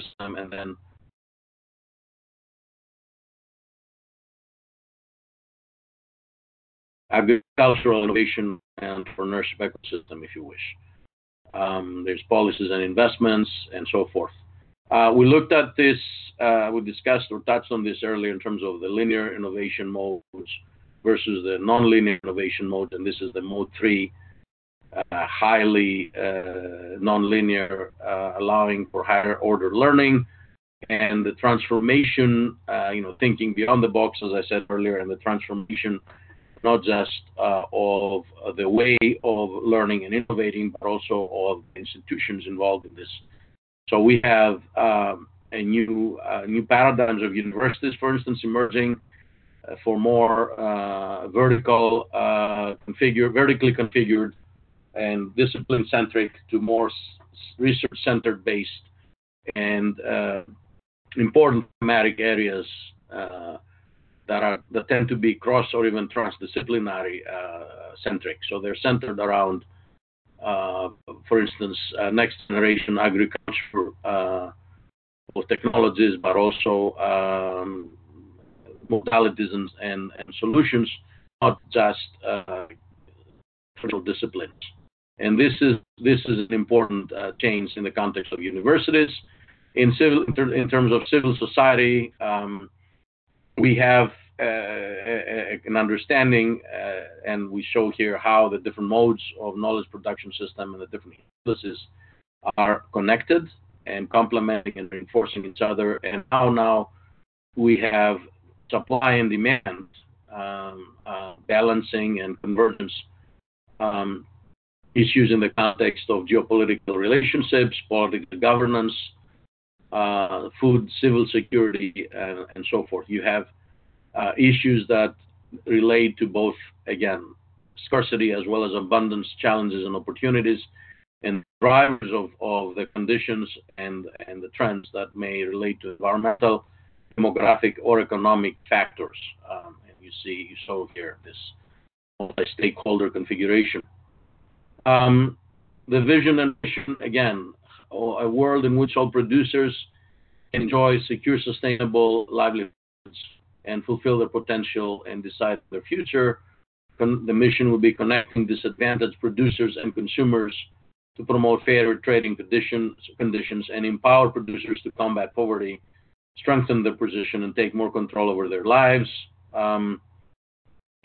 system and then agricultural innovation and entrepreneurship ecosystem, if you wish. Um, there's policies and investments and so forth. Uh, we looked at this, uh, we discussed or touched on this earlier in terms of the linear innovation modes versus the nonlinear innovation mode, and this is the mode three, uh, highly uh, nonlinear, uh, allowing for higher order learning, and the transformation, you know, thinking beyond the box, as I said earlier, and the transformation not just of the way of learning and innovating, but also of institutions involved in this. So we have um, a new new paradigms of universities, for instance, emerging for more uh, vertical uh, configured, vertically configured, and discipline centric to more research centered based and uh, important thematic areas that are that tend to be cross or even transdisciplinary uh, centric. So they're centered around, uh, for instance, uh, next generation agriculture technologies, but also um, modalities and, solutions, not just uh, disciplines. And this is this is an important uh, change in the context of universities. In civil, in, terms of civil society, um, we have uh, an understanding, and we show here how the different modes of knowledge production system and the different policies are connected and complementing and reinforcing each other, and how now we have supply and demand um, uh, balancing and convergence um, issues in the context of geopolitical relationships, political governance, uh, food, civil security, and, and, so forth. You have uh, issues that relate to both, again, scarcity as well as abundance, challenges and opportunities, and drivers of, of the conditions and, and the trends that may relate to environmental, demographic, or economic factors. Um, and you see, you saw here this multi-stakeholder configuration. Um, the vision and mission, again, a world in which all producers enjoy secure, sustainable livelihoods and fulfill their potential and decide their future. The mission will be connecting disadvantaged producers and consumers to promote fair trading conditions, conditions and empower producers to combat poverty, strengthen their position, and take more control over their lives. Um,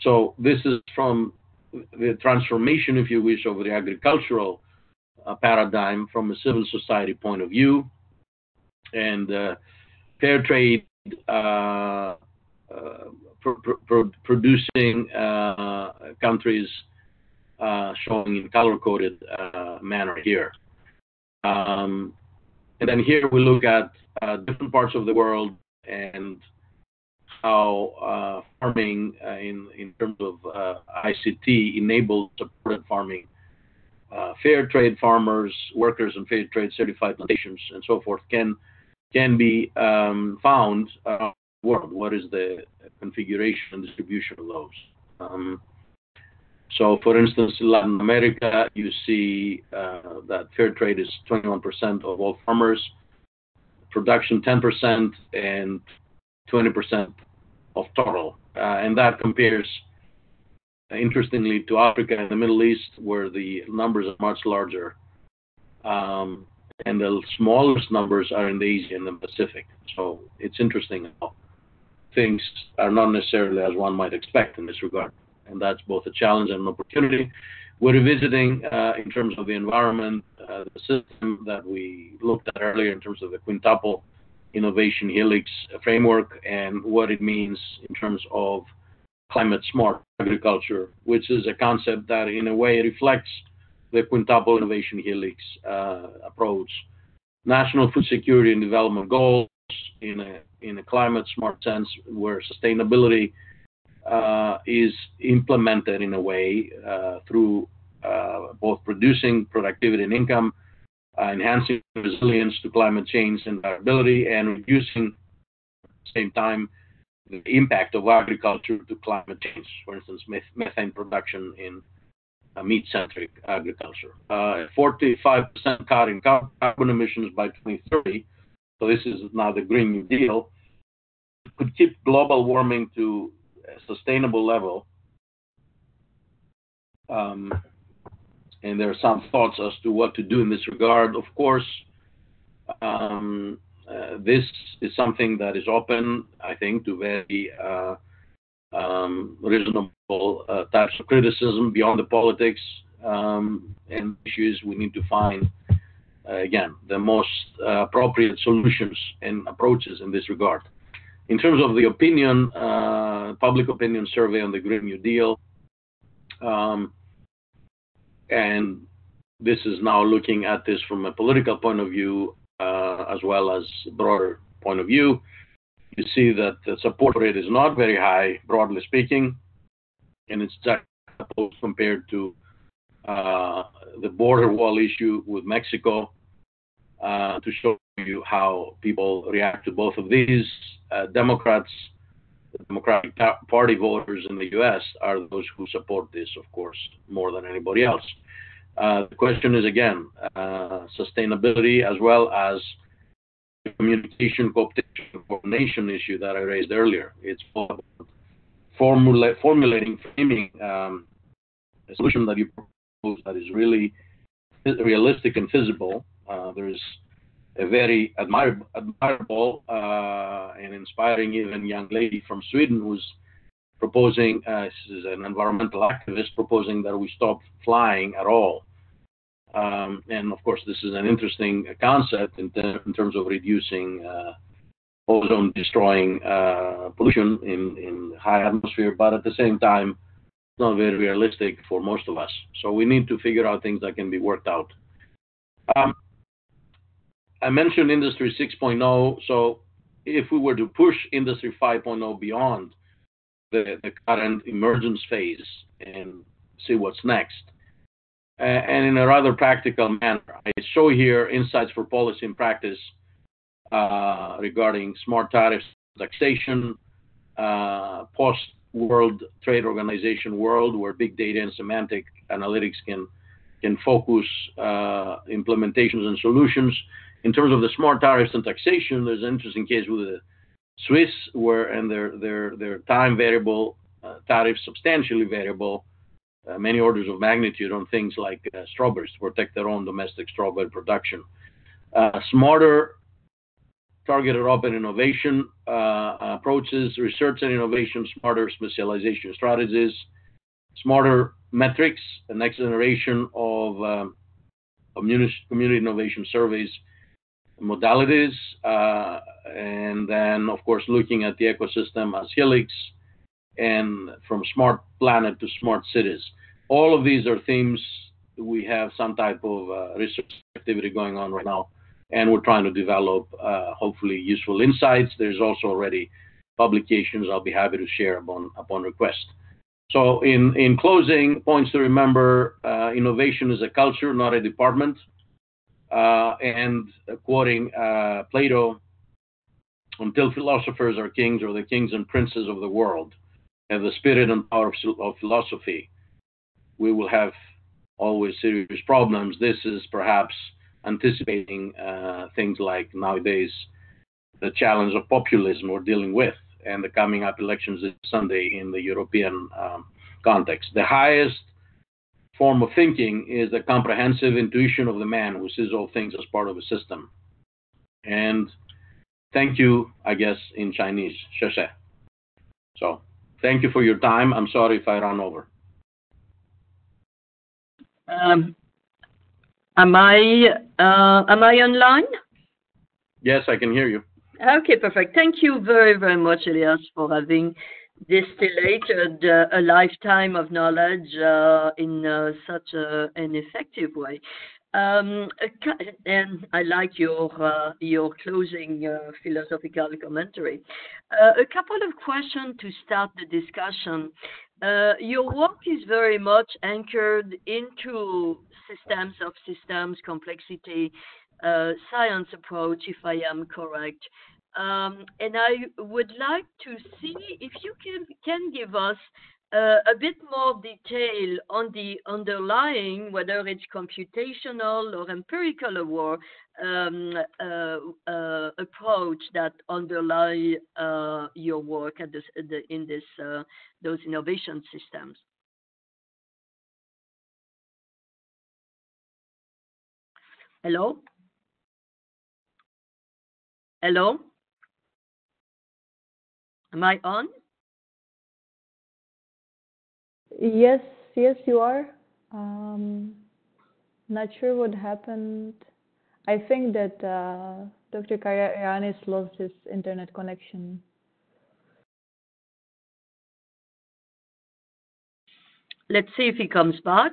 so this is from the transformation, if you wish, of the agricultural uh, paradigm from a civil society point of view, and uh, fair trade uh, producing countries showing in color-coded manner here. And then here we look at different parts of the world and how uh, farming uh, in, in terms of uh, ICT enabled supported farming. Uh, fair trade farmers, workers, and fair trade certified plantations, and so forth can can be um, found around the world. What is the configuration and distribution of those? Um, so, for instance, in Latin America, you see uh, that fair trade is 21% of all farmers, production 10%, and 20% of total. Uh, and that compares, uh, interestingly, to Africa and the Middle East, where the numbers are much larger. Um, and the smallest numbers are in the Asia and the Pacific. So it's interesting how things are not necessarily as one might expect in this regard. And that's both a challenge and an opportunity. We're revisiting, uh, in terms of the environment, uh, the system that we looked at earlier in terms of the quintuple innovation helix framework and what it means in terms of climate smart agriculture, which is a concept that in a way reflects the quintuple innovation helix uh, approach. National food security and development goals in a in a climate smart sense, where sustainability uh, is implemented in a way uh, through uh, both producing productivity and income uh, enhancing resilience to climate change and variability, and reducing at the same time the impact of agriculture to climate change. For instance, methane production in uh, meat-centric agriculture. Uh, 45% cut in carbon emissions by 2030. So this is now the Green New Deal. Could keep global warming to sustainable level. Um, and there are some thoughts as to what to do in this regard. Of course, um, uh, this is something that is open, I think, to very uh, um, reasonable uh, types of criticism beyond the politics um, and issues. We need to find, uh, again, the most uh, appropriate solutions and approaches in this regard. In terms of the opinion, uh, public opinion survey on the Green New Deal, um, and this is now looking at this from a political point of view uh, as well as broader point of view. You see that the support rate is not very high, broadly speaking, and it's juxtaposed compared to uh, the border wall issue with Mexico to show you how people react to both of these. Uh, Democrats the Democratic Party voters in the U.S. are those who support this, of course, more than anybody else. Uh, the question is again uh, sustainability as well as the communication, cooperation, coordination issue that I raised earlier. It's formula- formulating, framing um, a solution that you propose that is really realistic and feasible. Uh, there's a very admirable, admirable uh, and inspiring even young lady from Sweden who's proposing, uh, is an environmental activist, proposing that we stop flying at all. Um, and of course, this is an interesting concept in, ter- in terms of reducing uh, ozone destroying uh, pollution in, in high atmosphere, but at the same time, it's not very realistic for most of us. So we need to figure out things that can be worked out. Um, I mentioned Industry 6.0. So if we were to push Industry 5.0 beyond the, the current emergence phase and see what's next, uh, and in a rather practical manner, I show here insights for policy and practice uh, regarding smart tariffs, taxation, uh, post World Trade Organization world where big data and semantic analytics can can focus uh, implementations and solutions. In terms of the smart tariffs and taxation, there's an interesting case with the Swiss, where and their their their time variable uh, tariffs substantially variable, uh, many orders of magnitude on things like uh, strawberries to protect their own domestic strawberry production. Uh, smarter targeted open innovation uh, approaches, research and innovation, smarter specialization strategies, smarter metrics, the next generation of, um, community innovation surveys, modalities, uh, and then, of course, looking at the ecosystem as Helix and from smart planet to smart cities. All of these are themes we have some type of uh, research activity going on right now and we're trying to develop uh, hopefully useful insights. There's also already publications I'll be happy to share upon upon request. So in in closing, points to remember: innovation is a culture, not a department. Uh, and quoting uh, Plato, until philosophers are kings or the kings and princes of the world have the spirit and power of, philosophy, we will have always serious problems. This is perhaps anticipating uh, things like nowadays the challenge of populism we're dealing with and the coming up elections this Sunday in the European um, context. The highest form of thinking is the comprehensive intuition of the man who sees all things as part of a system. And thank you, I guess, in Chinese. So thank you for your time. I'm sorry if I ran over. Um, Am I uh, am I online? Yes, I can hear you. Okay, perfect. Thank you very, very much, Elias, for having distillated uh, a lifetime of knowledge uh, in uh, such a, an effective way. Um, and I like your uh, your closing uh, philosophical commentary. Uh, a couple of questions to start the discussion. Your work is very much anchored into systems of systems, complexity, science approach, if I am correct. Um, and I would like to see if you can, can give us uh, a bit more detail on the underlying, whether it's computational or empirical or um, uh, uh, approach that underlie uh, your work at this, the, in this, uh, those innovation systems. Hello? Hello? Am I on? Yes, yes, you are. Um, not sure what happened. I think that uh, Dr. Carayannis lost his internet connection. Let's see if he comes back.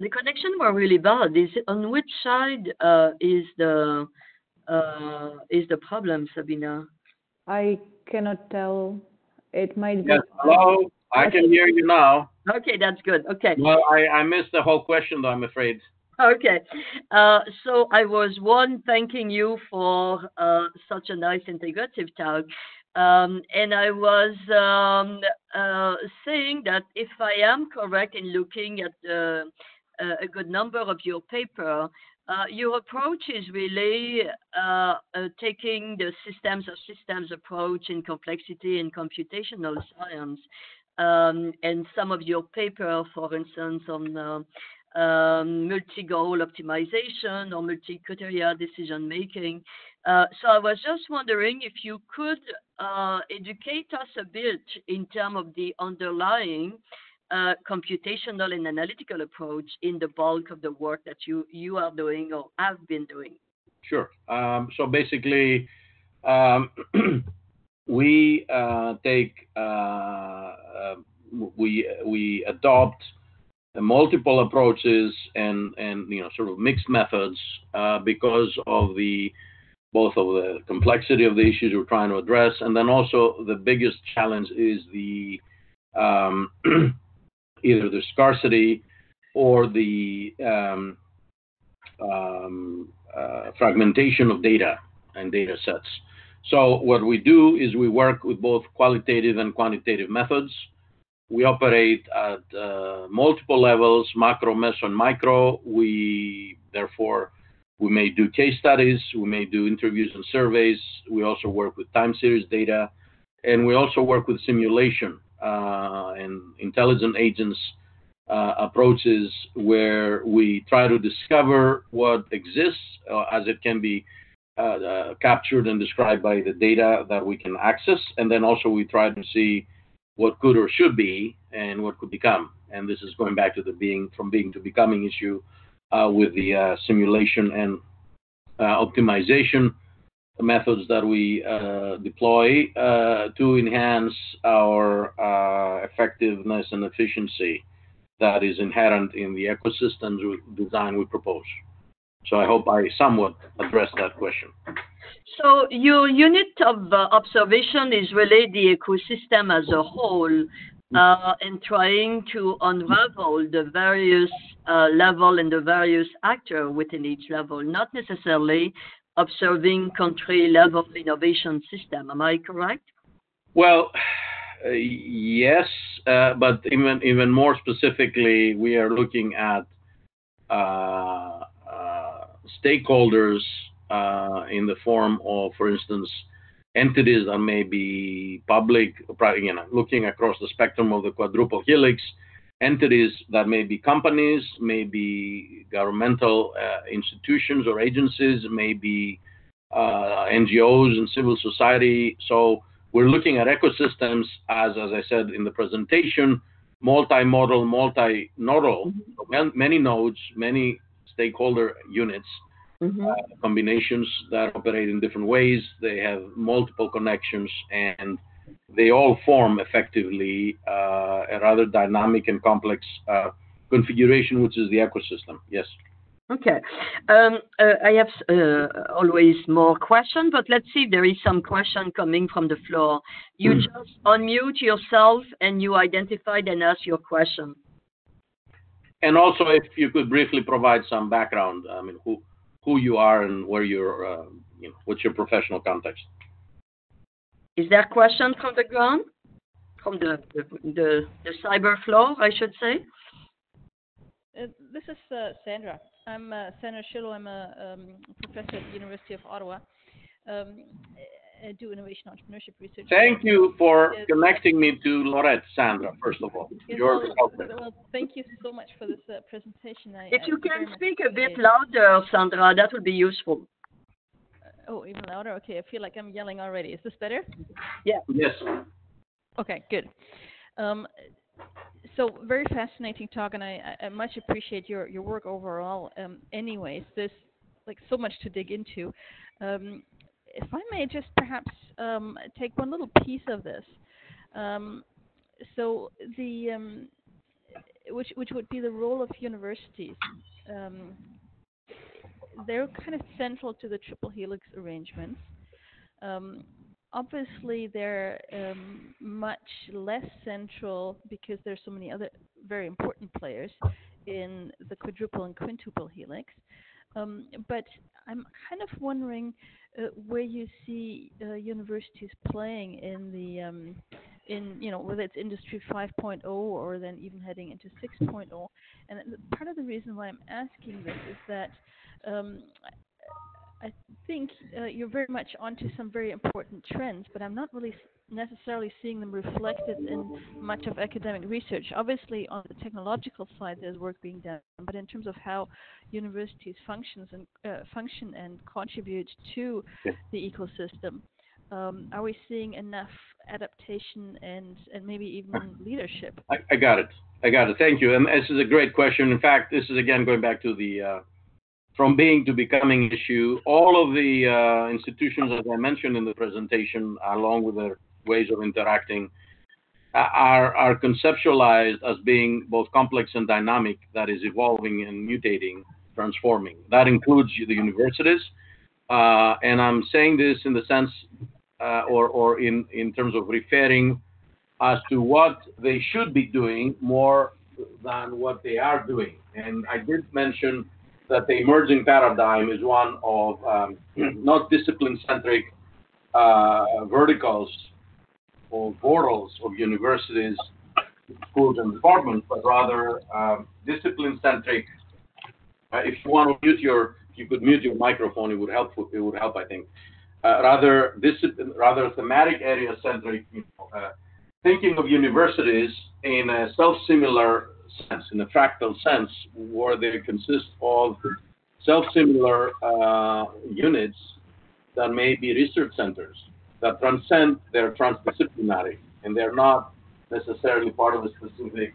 The connection were really bad. Is on which side uh, is the uh, is the problem, Sabina? I cannot tell. It might be. Yes, hello. I can hear you now. Okay, that's good. Okay. Well, I, I missed the whole question, though. I'm afraid. Okay. Uh, so I was one thanking you for uh, such a nice integrative talk. Um, and I was um, uh, saying that if I am correct in looking at the a good number of your paper, uh, your approach is really uh, uh, taking the systems of systems approach in complexity and computational science. Um, and some of your paper, for instance, on uh, um, multi-goal optimization or multi-criteria decision making. Uh, so I was just wondering if you could educate us a bit in terms of the underlying uh, computational and analytical approach in the bulk of the work that you, you are doing or have been doing? Sure. Um, so basically, um, we uh, take uh, uh, we we adopt multiple approaches and and you know sort of mixed methods uh, because of the both of the complexity of the issues we're trying to address, and then also the biggest challenge is the um, either the scarcity or the um, um, uh, fragmentation of data and data sets. So what we do is we work with both qualitative and quantitative methods. We operate at uh, multiple levels, macro, meso, and micro. We therefore we may do case studies, we may do interviews and surveys. We also work with time series data, and we also work with simulation and intelligent agents uh, approaches where we try to discover what exists uh, as it can be uh, uh, captured and described by the data that we can access, and then also we try to see what could or should be and what could become. And this is going back to the being from being to becoming issue uh, with the uh, simulation and uh, optimization methods that we deploy to enhance our effectiveness and efficiency that is inherent in the ecosystems design we propose. So I hope I somewhat addressed that question. So your unit of uh, observation is really the ecosystem as a whole, uh, and trying to unravel the various uh, level and the various actor within each level, not necessarily observing country level innovation system. Am I correct? Well, yes, uh, but even even more specifically, we are looking at uh, uh, stakeholders in the form of, for instance, entities that may be public, looking across the spectrum of the quadruple helix, entities that may be companies, may be governmental uh, institutions or agencies, may be uh, NGOs and civil society. So we're looking at ecosystems as, as I said in the presentation, multimodal, multi-nodal, mm-hmm. many nodes, many stakeholder units mm-hmm. uh, combinations that operate in different ways. They have multiple connections and they all form effectively uh, a rather dynamic and complex uh, configuration, which is the ecosystem. Yes. Okay. Um, uh, I have uh, always more questions, but let's see if there is some question coming from the floor. You mm. just unmute yourself and you identified and ask your question. And also, if you could briefly provide some background, I mean, who who you are and where you're, uh, you know, what's your professional context. Is there a question from the ground? From the, the, the, the cyber floor, I should say? Uh, this is uh, Sandra. I'm uh, Sandra Schillo. I'm a um, professor at the University of Ottawa. Um, I do innovation entrepreneurship research. Thank you for yes. connecting me to Lorette, Sandra, first of all. Yes, well, well, thank you so much for this uh, presentation. I, if you can speak a bit louder, Sandra, that would be useful. Oh, even louder? Okay, I feel like I'm yelling already. Is this better? Yeah. Yes. Okay, good. Um, so very fascinating talk, and I, I, much appreciate your, your work overall. Um, anyways, there's like so much to dig into. Um, if I may just perhaps um, take one little piece of this. Um, so the um, which which would be the role of universities. Um, they're kind of central to the triple helix arrangements. Um, obviously, they're um, much less central because there's so many other very important players in the quadruple and quintuple helix. but I'm kind of wondering uh, where you see uh, universities playing in the um, in you know whether it's industry 5.0 or then even heading into 6.0 and part of the reason why i'm asking this is that um, I think uh, you're very much onto some very important trends, but I'm not really necessarily seeing them reflected in much of academic research. Obviously, on the technological side, there's work being done, but in terms of how universities functions and uh, function and contribute to yeah. the ecosystem, um, are we seeing enough adaptation and and maybe even leadership? I, I, got it. I got it. Thank you. And this is a great question. In fact, this is again going back to the uh, from being to becoming issue. All of the uh, institutions, as I mentioned in the presentation, along with their ways of interacting, are, are conceptualized as being both complex and dynamic, that is evolving and mutating, transforming. That includes the universities. Uh, and I'm saying this in the sense uh, or, or in, in terms of referring as to what they should be doing more than what they are doing. And I did mention that the emerging paradigm is one of um, not discipline centric uh, verticals or portals of universities, schools, and departments, but rather um, discipline centric. Uh, if you want to mute your, if you could mute your microphone, it would help. It would help, I think. Uh, rather discipline, rather thematic area centric. You know, uh, thinking of universities in a self-similar sense, in a fractal sense, where they consist of self-similar uh, units that may be research centers that transcend their transdisciplinary, and they're not necessarily part of a specific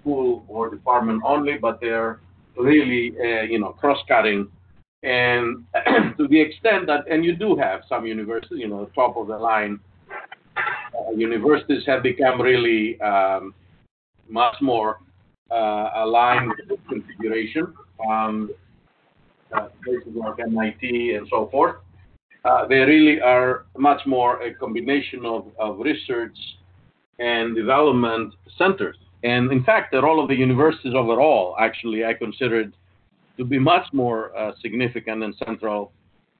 school or department only, but they're really, uh, you know, cross-cutting. And to the extent that, and you do have some universities, you know, top of the line uh, universities have become really um, much more uh, aligned with configuration. Um, uh, places like MIT and so forth. Uh, they really are much more a combination of, of research and development centers. And in fact, the role of the universities overall, actually, I consider it to be much more uh, significant and central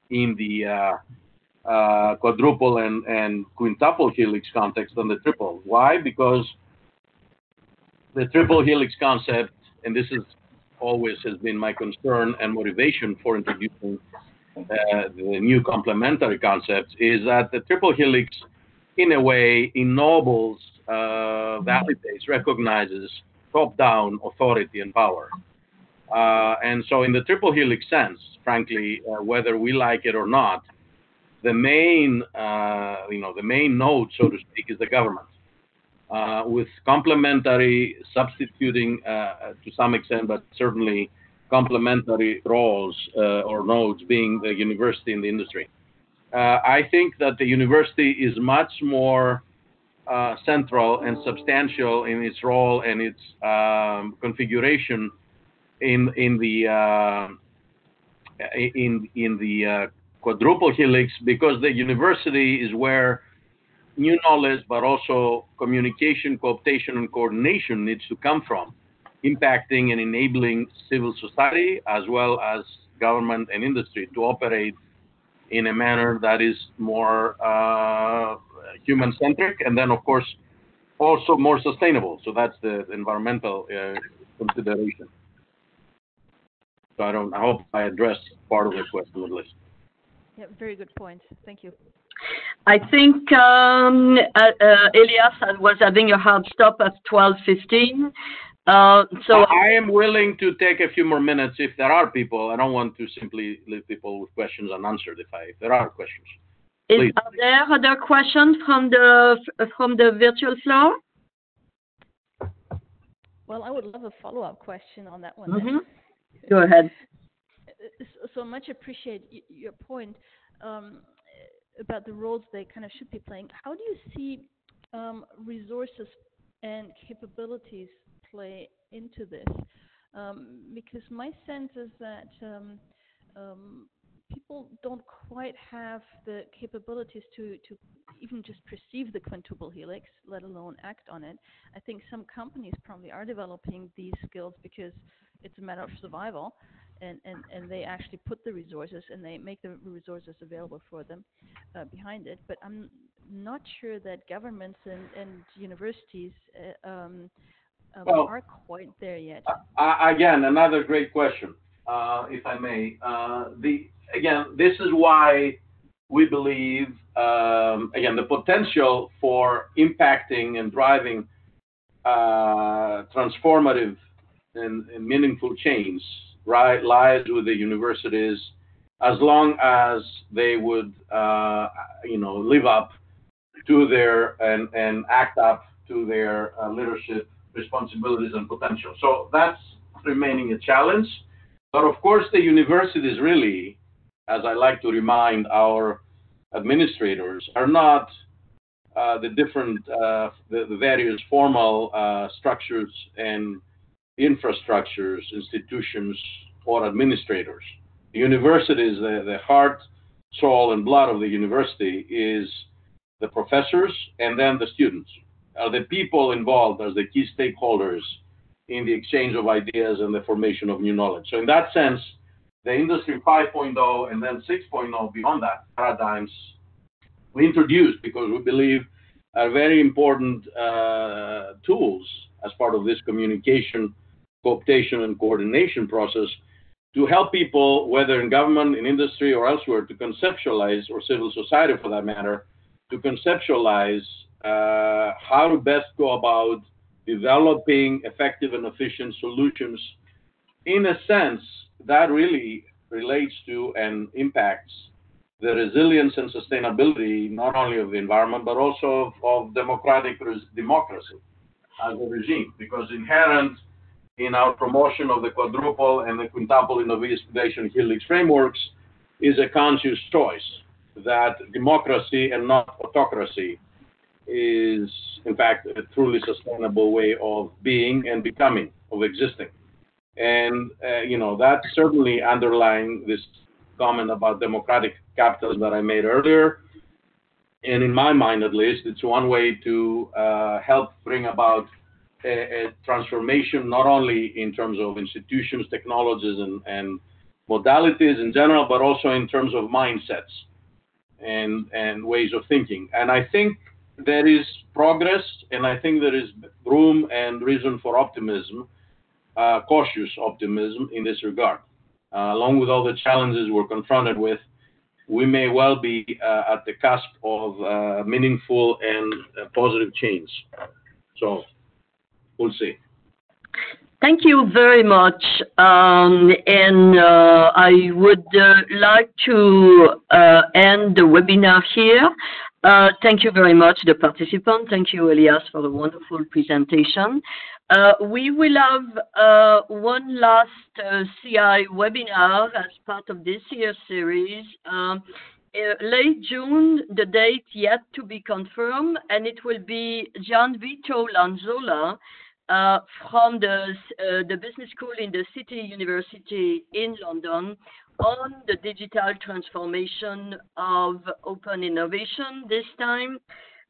in the uh, uh, quadruple and, and quintuple helix context than the triple. Why? Because the triple helix concept, and this is always has been my concern and motivation for introducing uh, the new complementary concepts, is that the triple helix, in a way, ennobles, uh, validates, recognizes top-down authority and power. Uh, and so, in the triple helix sense, frankly, uh, whether we like it or not, the main, uh, you know, the main node, so to speak, is the government with complementary substituting uh, to some extent, but certainly complementary roles uh, or nodes being the university and the industry. Uh, I think that the university is much more uh, central and substantial in its role and its um, configuration in in the uh, in in the quadruple helix because the university is where new knowledge, but also communication, cooptation, and coordination needs to come from, impacting and enabling civil society as well as government and industry to operate in a manner that is more uh, human centric and then, of course, also more sustainable. So that's the environmental uh, consideration. So I don't. I hope I addressed part of the question at least. Yeah, very good point. Thank you. I think um, uh, uh, Elias was having a hard stop at 12:15. Uh, so I am willing to take a few more minutes if there are people. I don't want to simply leave people with questions unanswered. If I if there are questions, is, are there other questions from the from the virtual floor? Well, I would love a follow up question on that one. Mm-hmm. Go ahead. So much appreciate your point. Um, about the roles they kind of should be playing. How do you see um, resources and capabilities play into this? Um, because my sense is that um, um, people don't quite have the capabilities to, to even just perceive the quintuple helix, let alone act on it. I think some companies probably are developing these skills because it's a matter of survival and, and, and they actually put the resources and they make the resources available for them uh, behind it. But I'm not sure that governments and, and universities uh, um, um, well, are quite there yet. Uh, again, another great question, uh, if I may. Uh, the again, this is why we believe um, again the potential for impacting and driving uh, transformative and, and meaningful change right, lies with the universities as long as they would, uh, you know, live up to their and, and act up to their uh, leadership responsibilities and potential. So that's remaining a challenge. But of course, the universities really, as I like to remind our administrators, are not uh, the different, uh, the, the, various formal uh, structures and infrastructures, institutions, or administrators. The university is the, the heart, soul, and blood of the university is the professors and then the students. Are the people involved as the key stakeholders in the exchange of ideas and the formation of new knowledge. So in that sense, the industry 5.0 and then 6.0 beyond that paradigms we introduced because we believe are very important uh, tools as part of this communication, cooptation, and coordination process to help people, whether in government, in industry, or elsewhere, to conceptualize, or civil society for that matter, to conceptualize uh, how to best go about developing effective and efficient solutions. In a sense, that really relates to and impacts the resilience and sustainability not only of the environment but also of, of democratic democracy as a regime because inherent in our promotion of the quadruple and the quintuple innovation helix frameworks is a conscious choice that democracy and not autocracy is in fact a truly sustainable way of being and becoming of existing and uh, you know that's certainly underlying this comment about democratic capitalism that I made earlier. And in my mind, at least, it's one way to uh, help bring about a, a, transformation, not only in terms of institutions, technologies, and, and modalities in general, but also in terms of mindsets and, and ways of thinking. And I think there is progress, and I think there is room and reason for optimism, uh, cautious optimism in this regard. Uh, along with all the challenges we're confronted with, we may well be uh, at the cusp of uh, meaningful and positive change. So we'll see. Thank you very much. Um, and uh, I would uh, like to uh, end the webinar here. thank you very much, the participant. Thank you, Elias, for the wonderful presentation. Uh, we will have uh, one last uh, CI webinar as part of this year's series. Um, late June, the date yet to be confirmed, and it will be Gianvito Lanzolla uh, from the, uh, the business school in the City University in London on the digital transformation of open innovation this time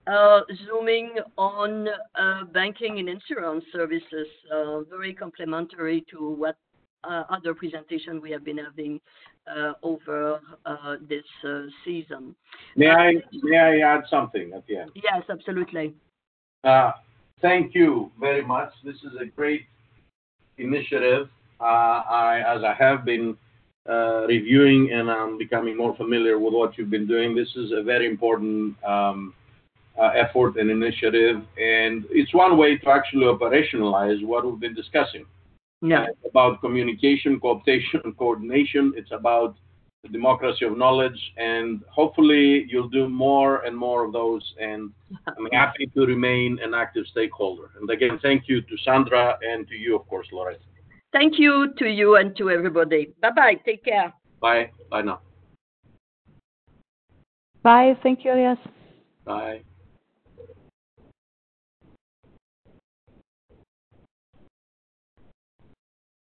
uh, zooming on uh, banking and insurance services, uh, very complementary to what uh, other presentation we have been having uh, over uh, this season. May I may I add something at the end? Yes, absolutely. thank you very much. This is a great initiative. I, as I have been reviewing and I'm becoming more familiar with what you've been doing, this is a very important um, uh, effort and initiative. And it's one way to actually operationalize what we've been discussing. Yeah. It's about communication, cooptation, coordination. It's about the democracy of knowledge. And hopefully you'll do more and more of those. And I'm happy to remain an active stakeholder. And again, thank you to Sandra and to you, of course, Loretta. Thank you to you and to everybody. Bye bye. Take care. Bye. Bye now. Bye. Thank you, Elias. Bye.